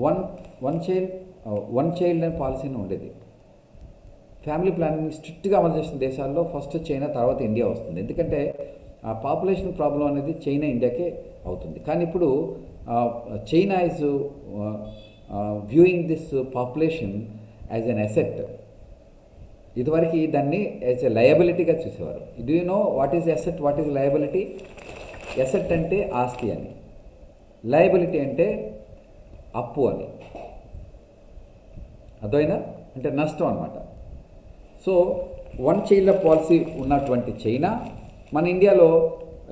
one one child one child అనే పాలసీని ఉండేది. ఫ్యామిలీ ప్లానింగ్ స్ట్రిక్ట్గా అమలు చేసిన దేశాల్లో ఫస్ట్ చైనా తర్వాత ఇండియా వస్తుంది. ఎందుకంటే ఆ పాపులేషన్ ప్రాబ్లం అనేది చైనా ఇండియాకే అవుతుంది. కానీ ఇప్పుడు China is viewing this population as an asset ఇదివరకు దాన్ని యాజ్ ఎ లయబిలిటీగా చూసేవారు. Do you know what is asset what is liability asset అంటే ఆస్తి అని. లయబిలిటీ అంటే అప్పు అని. అదైనా అంటే నష్టం అనమాట సో వన్ చైల్డ్ పాలసీ ఉన్నటువంటి చైనా మన ఇండియాలో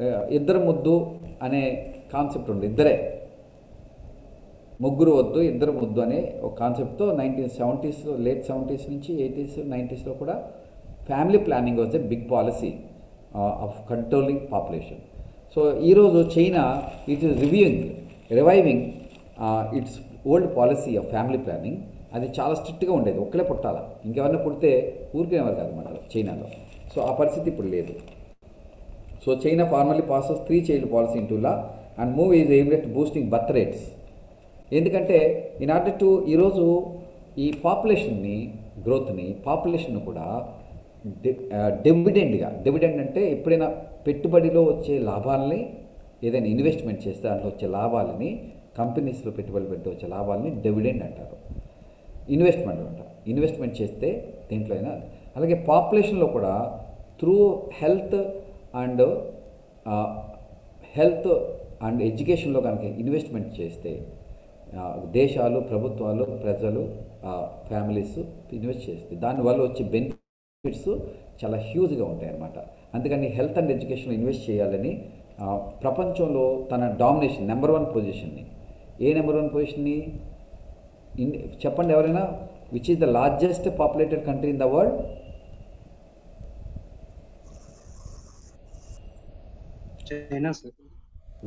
uh, ఇద్దరు ముద్దు అనే కాన్సెప్ట్ ఉంది. ఇద్దరే. ముగ్గురు వద్దు ఇద్దరు వద్దు అనే ఒక కాన్సెప్ట్తో నైన్టీన్ సెవెంటీస్ లేట్ సెవెంటీస్ నుంచి ఎయిటీస్ నైంటీస్లో కూడా family planning was a big policy of controlling population so ఈరోజు China it is reviewing reviving its old policy of family planning అది చాలా స్ట్రిక్ట్గా ఉండేది ఒక్కలే పుట్టాల? ఇంకెవరైనా పుడితే ఊరికేవారు కాదన్నమాట చైనాలో సో ఆ పరిస్థితి ఇప్పుడు లేదు. So China formally passes three child policy in law and move is aim at boosting birth rates ఎందుకంటే ఇన్ ఆర్డర్ టు ఈరోజు ఈ పాపులేషన్ని గ్రోత్ని పాపులేషన్ కూడా డివిడెండ్గా డివిడెండ్ అంటే ఎప్పుడైనా పెట్టుబడిలో వచ్చే లాభాలని ఏదైనా ఇన్వెస్ట్మెంట్ చేస్తే దాంట్లో వచ్చే లాభాలని కంపెనీస్లో పెట్టుబడి పెట్టి వచ్చే లాభాలని డివిడెండ్ అంటారు. ఇన్వెస్ట్మెంట్ అంటారు. ఇన్వెస్ట్మెంట్ చేస్తే దీంట్లో అయినా అలాగే పాపులేషన్లో కూడా through health and health and ఎడ్యుకేషన్లో కనుక ఇన్వెస్ట్మెంట్ చేస్తే దేశాలు ప్రభుత్వాలు ప్రజలు ఫ్యామిలీస్ ఇన్వెస్ట్ చేస్తే దానివల్ల వచ్చే బెనిఫిట్స్ చాలా హ్యూజ్గా ఉంటాయి అన్నమాట అందుకని హెల్త్ అండ్ ఎడ్యుకేషన్లో ఇన్వెస్ట్ చేయాలని ప్రపంచంలో తన డామినేషన్ నెంబర్ వన్ పొజిషన్ని. ఏ నెంబర్ వన్ పొజిషన్ని? చెప్పండి ఎవరైనా which is the largest populated country in the world?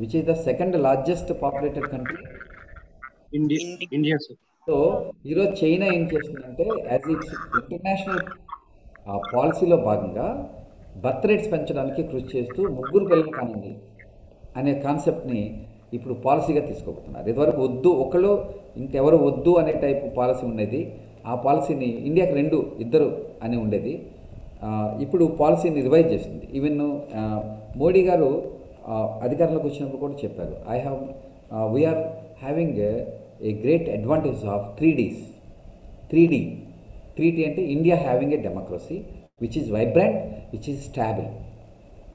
Which is the second largest populated country? India so ఈరోజు చైనా ఏం చేస్తుందంటే యాజ్ ఇట్స్ ఇంటర్నేషనల్ పాలసీలో భాగంగా బర్త్ రేట్స్ పెంచడానికి కృషి చేస్తూ ముగ్గురు పిల్లలు కానండి అనే కాన్సెప్ట్ని ఇప్పుడు పాలసీగా తీసుకోబోతున్నారు ఇదివరకు వద్దు ఒకళ్ళు ఇంకెవరు వద్దు అనే టైప్ పాలసీ ఉండేది. ఆ పాలసీని ఇండియాకి రెండు ఇద్దరు అని ఉండేది. ఇప్పుడు పాలసీని రివైజ్ చేసింది. ఈవెన్ మోడీ గారు అధికారంలోకి వచ్చినప్పుడు కూడా చెప్పారు. I have we're having a great advantage of three Ds three D three D అంటే India having a democracy which is vibrant which is stable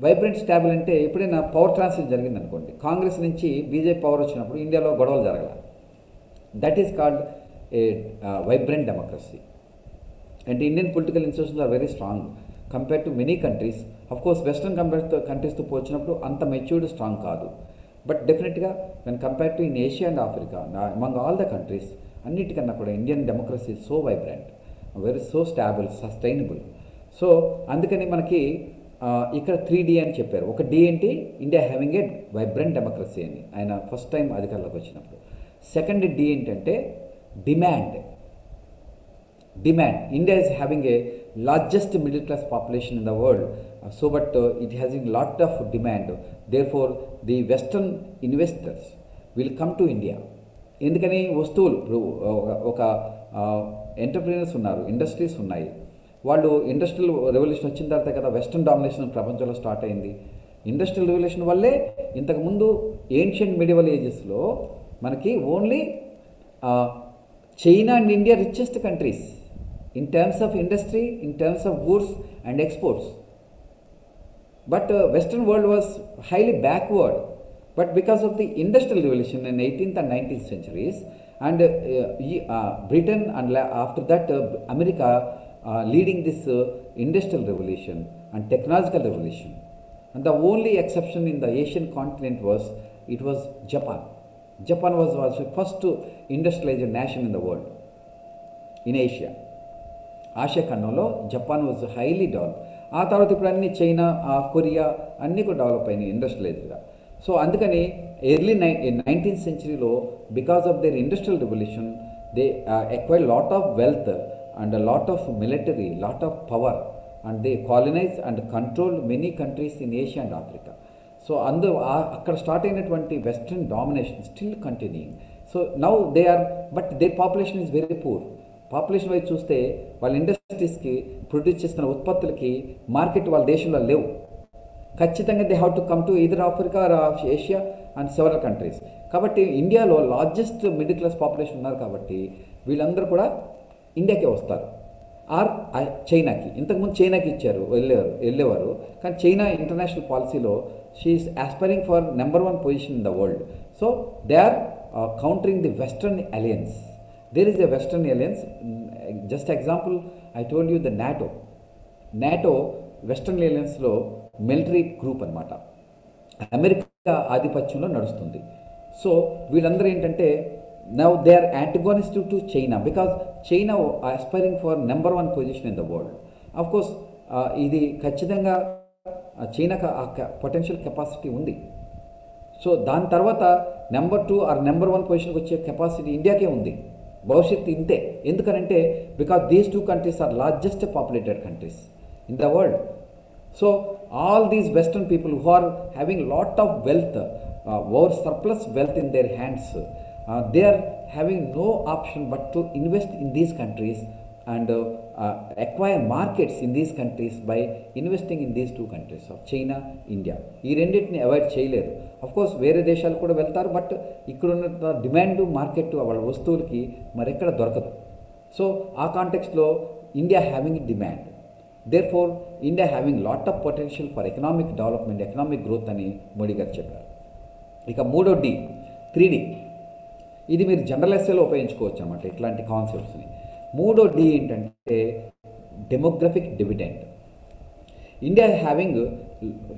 vibrant stable అంటే ఎప్పుడైనా పవర్ ట్రాన్స్ఫర్ జరిగింది అనుకోండి కాంగ్రెస్ నుంచి బీజేపీ పవర్ వచ్చినప్పుడు ఇండియాలో గొడవలు జరగల. That is called a vibrant democracy and Indian political institutions are very strong compare to many countries of course western compare కంట్రీస్తో పోల్చినప్పుడు అంత మెచ్యూర్డ్ స్ట్రాంగ్ కాదు. బట్ డెఫినెట్గా when compare to in Asia and Africa among all the countries అన్నిటికన్నా కూడా Indian democracy so vibrant very so stable sustainable so అందుకని మనకి ఇక్కడ three D అని చెప్పారు. ఒక డి ఏంటి? India having a vibrant democracy అని. ఆయన ఫస్ట్ టైం అధికారంలోకి వచ్చినప్పుడు. సెకండ్ డి ఏంటంటే demand demand India is having a largest middle class population in the world so but it uh, lot of demand lot the demand. Therefore, the Western investors will come to India. ఎందుకని వస్తువులు ఇప్పుడు ఒక- ఒక entrepreneurs ఉన్నారు industries ఉన్నాయి వాళ్ళు industrial revolution వచ్చిన తర్వాత కదా వెస్ట్రన్ డామినేషన్ ప్రపంచంలో స్టార్ట్ అయింది ఇండస్ట్రియల్ రెవల్యూషన్ వల్లే ఇంతకుముందు ఏన్షియంట్ మిడివల్ ఏజెస్లో మనకి only China and India richest countries in terms of industry in terms of goods and exports But uh, Western world was highly backward. But because of the industrial revolution in 18th and 19th centuries, and uh, ye- uh, Britain and la- after that uh, America uh, leading this uh, industrial revolution and technological revolution, and the only exception in the Asian continent was it was Japan. Japan was was the first industrialized nation in the world in Asia. Asia ఖండంలో Japan was highly develop ఆ తర్వాత ఇప్పుడు అన్ని China Korea అన్నీ కూడా develop అయినాయి ఇండస్ట్రియలైజ్గా so అందుకని ఎర్లీ నై nineteenth సెంచరీలో because of their industrial revolution they acquire lot of wealth and lot of military lot of power and they colonise and control many countries in Asia and Africa so అందు అక్కడ start అయినటువంటి western domination still continuing so now they are but they population is very poor population wise చూస్తే వాళ్ళ ఇండస్ట్రీస్కి produce చేస్తున్న ఉత్పత్తులకి market వాళ్ళ దేశంలో లేవు. ఖచ్చితంగా they have to come to either Africa or Asia and several countries కాబట్టి ఇండియాలో లార్జెస్ట్ మిడిల్ క్లాస్ పాపులేషన్ ఉన్నారు కాబట్టి వీళ్ళందరూ కూడా ఇండియాకే వస్తారు. ఆర్ చైనాకి. ఇంతకుముందు చైనాకి ఇచ్చారు వెళ్ళేవారు వెళ్ళేవారు. కానీ చైనా ఇంటర్నేషనల్ పాలసీలో she is aspiring for number one position in the world so they are countering the western alliance there is a western alliance just example I told you the NATO NATO western అలయన్స్లో military group అన్నమాట. America ఆధిపత్యంలో నడుస్తుంది. So వీళ్ళందరూ ఏంటంటే now they are antagonist to China because China aspiring for number one position in the world of course ఇది ఖచ్చితంగా చైనాకు ఆ potential capacity ఉంది. సో దాని తర్వాత number two or number one పొజిషన్కి వచ్చే కెపాసిటీ ఇండియాకే ఉంది. భవిష్యత్తు ఇంతే. ఎందుకనంటే because these two countries are largest populated countries in the world so all these western people who are having lot of wealth over surplus wealth in their hands they are having no option but to invest in these countries and Uh, acquire markets in these countries by investing in these two countries of China India ఈ రెండింటిని avoid చేయలేరు of course వేరే దేశాలు కూడా వెళ్తారు but ఇక్కడ ఉన్న demand market వాళ్ళ వస్తువులకి మరెక్కడ దొరకదు. సో ఆ కాంటెక్స్లో India having demand therefore India having lot of potential for economic development economic growth అని మోడీ గారు చెప్పారు. ఇక మూడో డి త్రీ డి ఇది మీరు జనరల్ ఎస్ఏలో ఉపయోగించుకోవచ్చు అనమాట ఇట్లాంటి కాన్సెప్ట్స్ని మూడో డి ఏంటంటే demographic dividend India having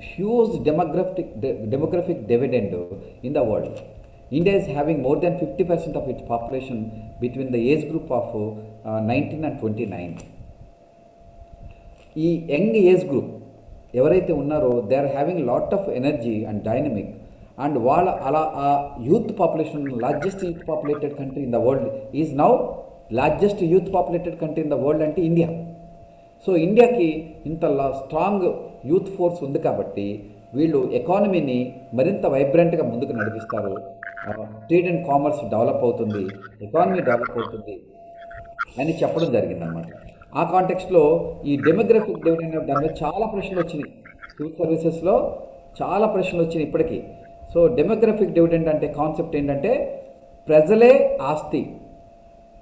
huge demographic demographic dividend in the world India is having more than fifty percent of its population between the age group of nineteen and twenty nine ఈ young age group ఎవరైతే ఉన్నారో they are having lot of energy and dynamic and వాళ్ళ అలా ఆ youth population largest youth populated country in the world is now largest youth populated country in the world అంటే India so ఇండియాకి ఇంత strong youth force ఉంది కాబట్టి వీళ్ళు ఎకానమీని మరింత వైబ్రెంట్గా ముందుకు నడిపిస్తారు. ట్రేడ్ అండ్ కామర్స్ డెవలప్ అవుతుంది ఎకానమీ డెవలప్ అవుతుంది అని చెప్పడం జరిగిందన్నమాట. ఆ కాంటెక్స్ట్లో ఈ డెమోగ్రఫిక్ డివిడెండ్ దాని మీద చాలా ప్రశ్నలు వచ్చినాయి. సివిల్ సర్వీసెస్లో చాలా ప్రశ్నలు వచ్చినాయి ఇప్పటికీ. సో డెమోగ్రఫిక్ డివిడెండ్ అంటే కాన్సెప్ట్ ఏంటంటే ప్రజలే ఆస్తి.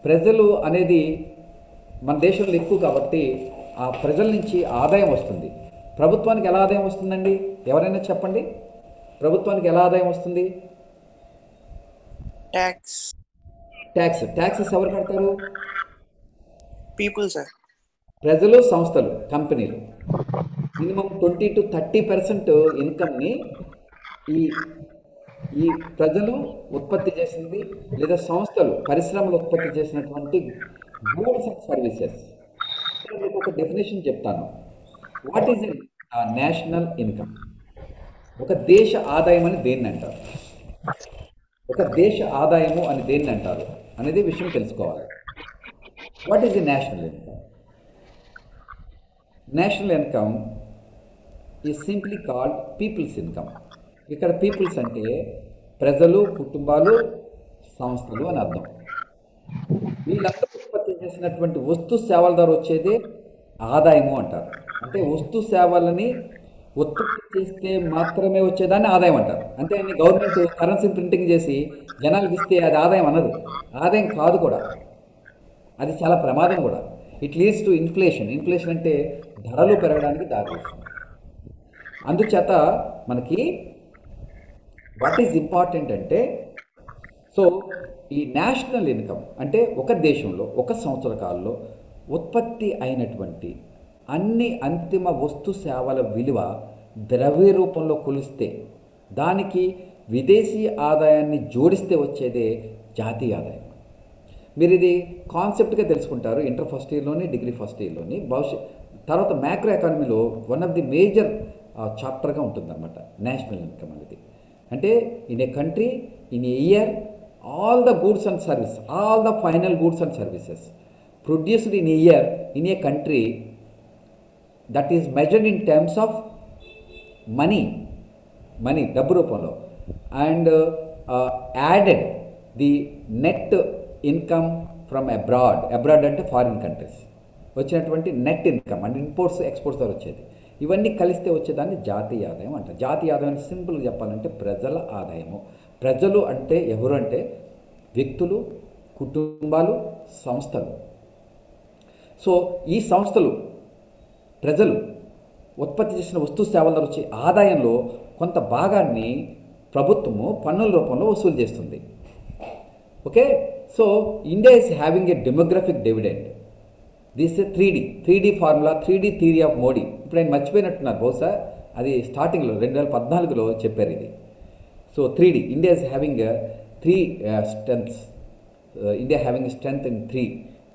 ప్రజలు అనేది మన దేశంలో ఎక్కువ కాబట్టి ఆ ప్రజల నుంచి ఆదాయం వస్తుంది. ప్రభుత్వానికి ఎలా ఆదాయం వస్తుందండి? ఎవరైనా చెప్పండి? ప్రభుత్వానికి ఎలా ఆదాయం వస్తుంది? ట్యాక్స్ ట్యాక్స్ ట్యాక్సెస్ ఎవరు కడతారు? పీపుల్ సార్ ప్రజలు సంస్థలు కంపెనీలు. Minimum twenty to thirty percent ఇన్కమ్ని ఈ ఈ ప్రజలు ఉత్పత్తి చేసింది లేదా సంస్థలు పరిశ్రమలు ఉత్పత్తి చేసినటువంటి గూడ్స్ అండ్ సర్వీసెస్. మీకు ఒక డెఫినేషన్ చెప్తాను. వాట్ ఈజ్ నేషనల్ ఇన్కమ్ ఒక దేశ ఆదాయం అని దేన్ని అంటారు? ఒక దేశ ఆదాయము అని దేన్ని అంటారు? అనేది విషయం తెలుసుకోవాలి. What is the national income national income is simply called people's income ఇక్కడ పీపుల్స్ అంటే ప్రజలు కుటుంబాలు సంస్థలు అని అర్థం. వీళ్ళందరూ ఉత్పత్తి చేసినటువంటి వస్తు సేవల ద్వారా వచ్చేదే ఆదాయము అంటారు. అంటే వస్తు సేవలని ఉత్పత్తి చేస్తే మాత్రమే వచ్చేదాన్ని ఆదాయం అంటారు. అంటే గవర్నమెంట్ కరెన్సీ ప్రింటింగ్ చేసి జనాలకు ఇస్తే అది ఆదాయం అనదు. ఆదాయం కాదు కూడా. అది చాలా ప్రమాదం కూడా. It leads to inflation inflation అంటే ధరలు పెరగడానికి దారితీస్తుంది. అందుచేత మనకి వాట్ ఈజ్ ఇంపార్టెంట్ అంటే సో ఈ నేషనల్ ఇన్కమ్ అంటే ఒక దేశంలో ఒక సంవత్సర కాలంలో ఉత్పత్తి అయినటువంటి అన్ని అంతిమ వస్తు సేవల విలువ ద్రవ్య రూపంలో కొలిస్తే దానికి విదేశీ ఆదాయాన్ని జోడిస్తే వచ్చేదే జాతీయ ఆదాయం. మీరు ఇది కాన్సెప్ట్గా తెలుసుకుంటారు ఇంటర్ ఫస్ట్ ఇయర్లోని డిగ్రీ ఫస్ట్ ఇయర్లోని భవిష్యత్ తర్వాత మ్యాక్రో ఎకానమీలో వన్ ఆఫ్ ది మేజర్ చాప్టర్గా ఉంటుందన్నమాట నేషనల్ ఇన్కమ్ అనేది. అంటే in a country in a year all the goods and service all the final goods and services produced in a year in a country that is measured in terms of money money డబ్బు రూపంలో. And added the net income from abroad abroad అంటే foreign countries వచ్చినటువంటి net income అంటే imports exports ద్వారా వచ్చేది. ఇవన్నీ కలిస్తే వచ్చేదాన్ని జాతీయ ఆదాయం అంటారు. జాతీయ ఆదాయం సింపుల్గా చెప్పాలంటే ప్రజల ఆదాయము. ప్రజలు అంటే ఎవరు అంటే వ్యక్తులు కుటుంబాలు సంస్థలు. సో ఈ సంస్థలు ప్రజలు ఉత్పత్తి చేసిన వస్తు సేవల ద్వారా వచ్చే ఆదాయంలో కొంత భాగాన్ని ప్రభుత్వము పన్నుల రూపంలో వసూలు చేస్తుంది. Okay? So India is having a demographic dividend this three D three D formula three D theory of Modi ఇప్పుడు ఆయన మర్చిపోయినట్టున్నారు. బహుశా అది స్టార్టింగ్లో రెండు వేల పద్నాలుగులో చెప్పారు ఇది. So three D India is having three strengths India having strength in three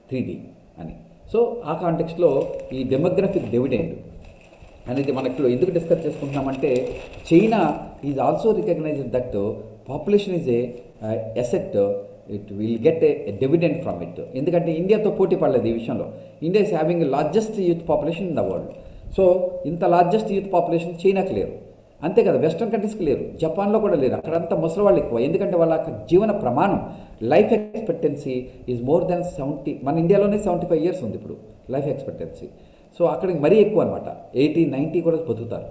three D అని. సో ఆ కాంటెక్స్లో ఈ డెమోగ్రఫిక్ డివిడెండ్ అనేది మనం ఇప్పుడు ఎందుకు discuss చేసుకుంటున్నామంటే China is also recognise that population is a asset it will get a dividend from it ఎందుకంటే ఇండియాతో పోటీ పడలేదు ఈ విషయంలో. India is having largest youth population in the world so ఇంత లార్జెస్ట్ యూత్ పాపులేషన్ చైనాకి లేరు. అంతే కదా వెస్ట్రన్ కంట్రీస్కి లేరు. జపాన్లో కూడా లేరు. అక్కడంతా ముసలి వాళ్ళు ఎక్కువ. ఎందుకంటే వాళ్ళ జీవన ప్రమాణం life expectancy is more than seventy మన ఇండియాలోనే సెవెంటీ ఫైవ్ ఇయర్స్ ఉంది ఇప్పుడు లైఫ్ ఎక్స్పెక్టెన్సీ సో అక్కడికి మరీ ఎక్కువ అనమాట ఎయిటీ నైంటీ కూడా బతుకుతారు.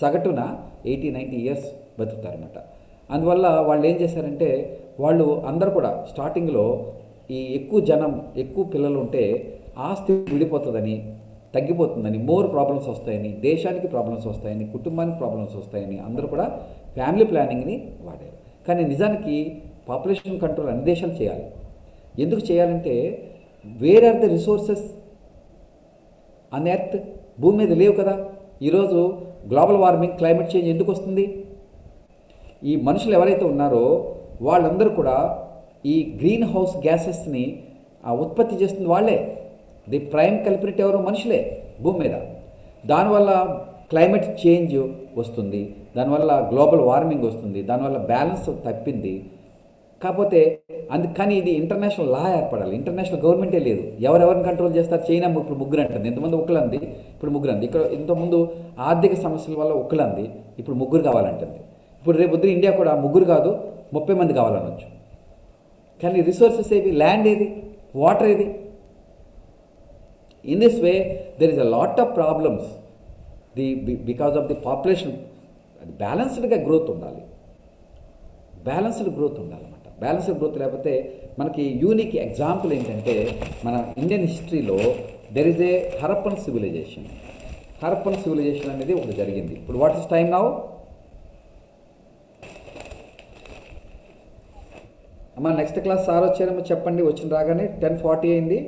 సగటున ఎయిటీ నైంటీ ఇయర్స్ బతుకుతారనమాట అందువల్ల వాళ్ళు ఏం చేశారంటే వాళ్ళు అందరు కూడా స్టార్టింగ్లో ఈ ఎక్కువ జనం ఎక్కువ పిల్లలు ఉంటే ఆస్తి విడిపోతుందని తగ్గిపోతుందని. మోర్ ప్రాబ్లమ్స్ వస్తాయని దేశానికి ప్రాబ్లమ్స్ వస్తాయని కుటుంబానికి ప్రాబ్లమ్స్ వస్తాయని అందరూ కూడా ఫ్యామిలీ ప్లానింగ్ని వాడారు. కానీ నిజానికి పాపులేషన్ కంట్రోల్ అన్ని దేశాలు చేయాలి. ఎందుకు చేయాలంటే where are the resources? On earth భూమి మీద లేవు కదా. ఈరోజు గ్లోబల్ వార్మింగ్ క్లైమేట్ చేంజ్ ఎందుకు వస్తుంది? ఈ మనుషులు ఎవరైతే ఉన్నారో వాళ్ళందరూ కూడా ఈ గ్రీన్ హౌస్ గ్యాసెస్ని ఉత్పత్తి చేస్తుంది వాళ్ళే. ది ప్రైమ్ కల్పరేట్ ఎవరు మనుషులే భూమి మీద. దానివల్ల క్లైమేట్ చేంజ్ వస్తుంది దానివల్ల గ్లోబల్ వార్మింగ్ వస్తుంది దానివల్ల బ్యాలెన్స్ తప్పింది. కాకపోతే అందుకని కానీ ఇది ఇంటర్నేషనల్ లా ఏర్పడాలి. ఇంటర్నేషనల్ గవర్నమెంటే లేదు. ఎవరెవరిని కంట్రోల్ చేస్తారు? చైనా ఇప్పుడు ముగ్గురు అంటుంది. ఇంతమంది ఒక్కలంది ఇప్పుడు ముగ్గురు అంది ఇక్కడ ఇంతకుముందు ఆర్థిక సమస్యల వల్ల ఒక్కలంది ఇప్పుడు ముగ్గురు కావాలంటుంది. ఇప్పుడు రేపు పొద్దున ఇండియా కూడా ముగ్గురు కాదు ముప్పై మంది కావాలనొచ్చు. కానీ రిసోర్సెస్ ఏవి? ల్యాండ్ ఏది? వాటర్ ఏది? In this way there is a lot of problems the because of the population బ్యాలెన్స్డ్గా గ్రోత్ ఉండాలి. బ్యాలెన్స్డ్ గ్రోత్ ఉండాలన్నమాట. బ్యాలెన్స్డ్ గ్రోత్ లేకపోతే మనకి యూనిక్ ఎగ్జాంపుల్ ఏంటంటే మన ఇండియన్ హిస్టరీలో there is a Harappan civilisation Harappan civilisation అనేది ఒకటి జరిగింది. ఇప్పుడు వాట్ ఇస్ టైం నౌ అమ్మా నెక్స్ట్ క్లాస్ సార్ వచ్చారేమో చెప్పండి. వచ్చిన రాగానే టెన్ ఫార్టీ అయింది.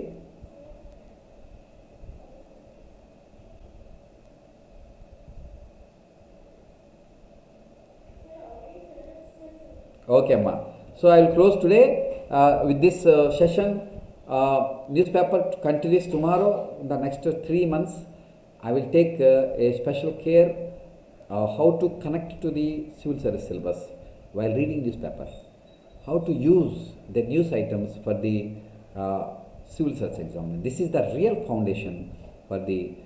Okay, Amma. So I will close today uh, with this uh, session. Uh, newspaper continues tomorrow. In the next three months, I will take uh, a special care uh, how to connect to the civil service syllabus while reading newspaper. How to use the news items for the uh, civil service exam. This is the real foundation for the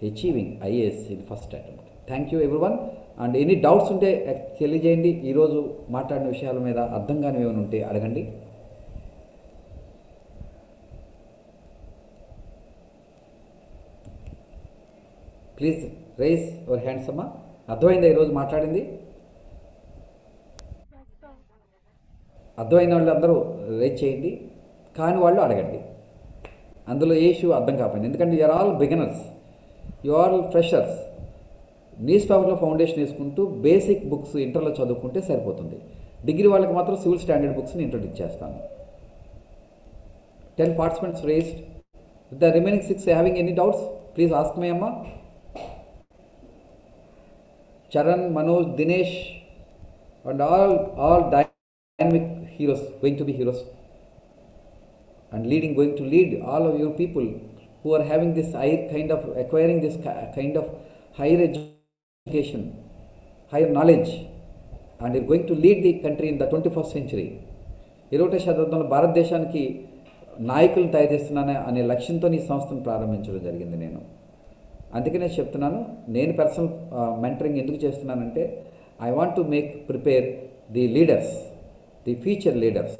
achieving IAS in first attempt. Thank you, everyone. And any doubts ఉంటే తెలియజేయండి. ఈరోజు మాట్లాడిన విషయాల మీద అర్థం కాని ఏమైనా ఉంటే అడగండి. ప్లీజ్ రైస్ యువర్ హ్యాండ్స్ అమ్మా. అర్థమైందా ఈరోజు మాట్లాడింది? అర్థమైన వాళ్ళు అందరూ రైట్ చేయండి. కాని వాళ్ళు అడగండి. అందులో ఏ ఇష్యూ అర్థం కాకపోయింది. ఎందుకంటే you are all beginners. You are freshers. News పేపర్లో ఫౌండేషన్ వేసుకుంటూ బేసిక్ బుక్స్ ఇంటర్లో చదువుకుంటే సరిపోతుంది. డిగ్రీ వాళ్ళకి మాత్రం సివిల్ స్టాండర్డ్ బుక్స్ని ఇంట్రడ్యూస్ చేస్తాను. Ten participants raised with the remaining six having any doubts please ask me అమ్మ. Charan Manoj Dinesh and all all dynamic heroes going to be heroes and leading going to lead all of your people who are having this I kind of acquiring this kind of higher education higher knowledge and you're going to lead the country in the 21st century. ఇరవై శతాబ్దంలో భారతదేశానికి నాయకులను తయారు చేస్తున్నానే అనే లక్ష్యంతో ఈ సంస్థను ప్రారంభించడం జరిగింది నేను. అందుకనే చెప్తున్నాను నేను పర్సనల్ మెంటరింగ్ ఎందుకు చేస్తున్నానంటే I want to make prepare the leaders the future leaders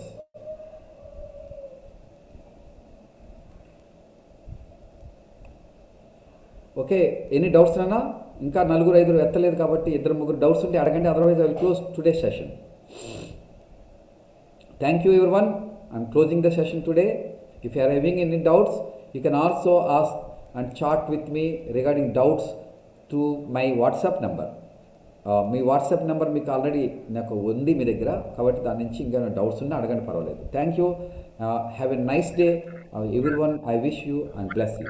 okay any doubts అన్నా ఇంకా నలుగురు ఐదుగురు ఎత్తలేదు కాబట్టి ఇద్దరు ముగ్గురు డౌట్స్ ఉంటే అడగండి otherwise I will close today session thank you every one I'm closing the session today if you are having any doubts you can also ask and chat with me regarding doubts to my WhatsApp number me WhatsApp number మీకు already నాకు ఉంది మీ దగ్గర కాబట్టి దాని నుంచి ఇంకా doubts ఉన్నా అడగండి పర్వాలేదు. Thank you have a nice day every one I wish you and bless you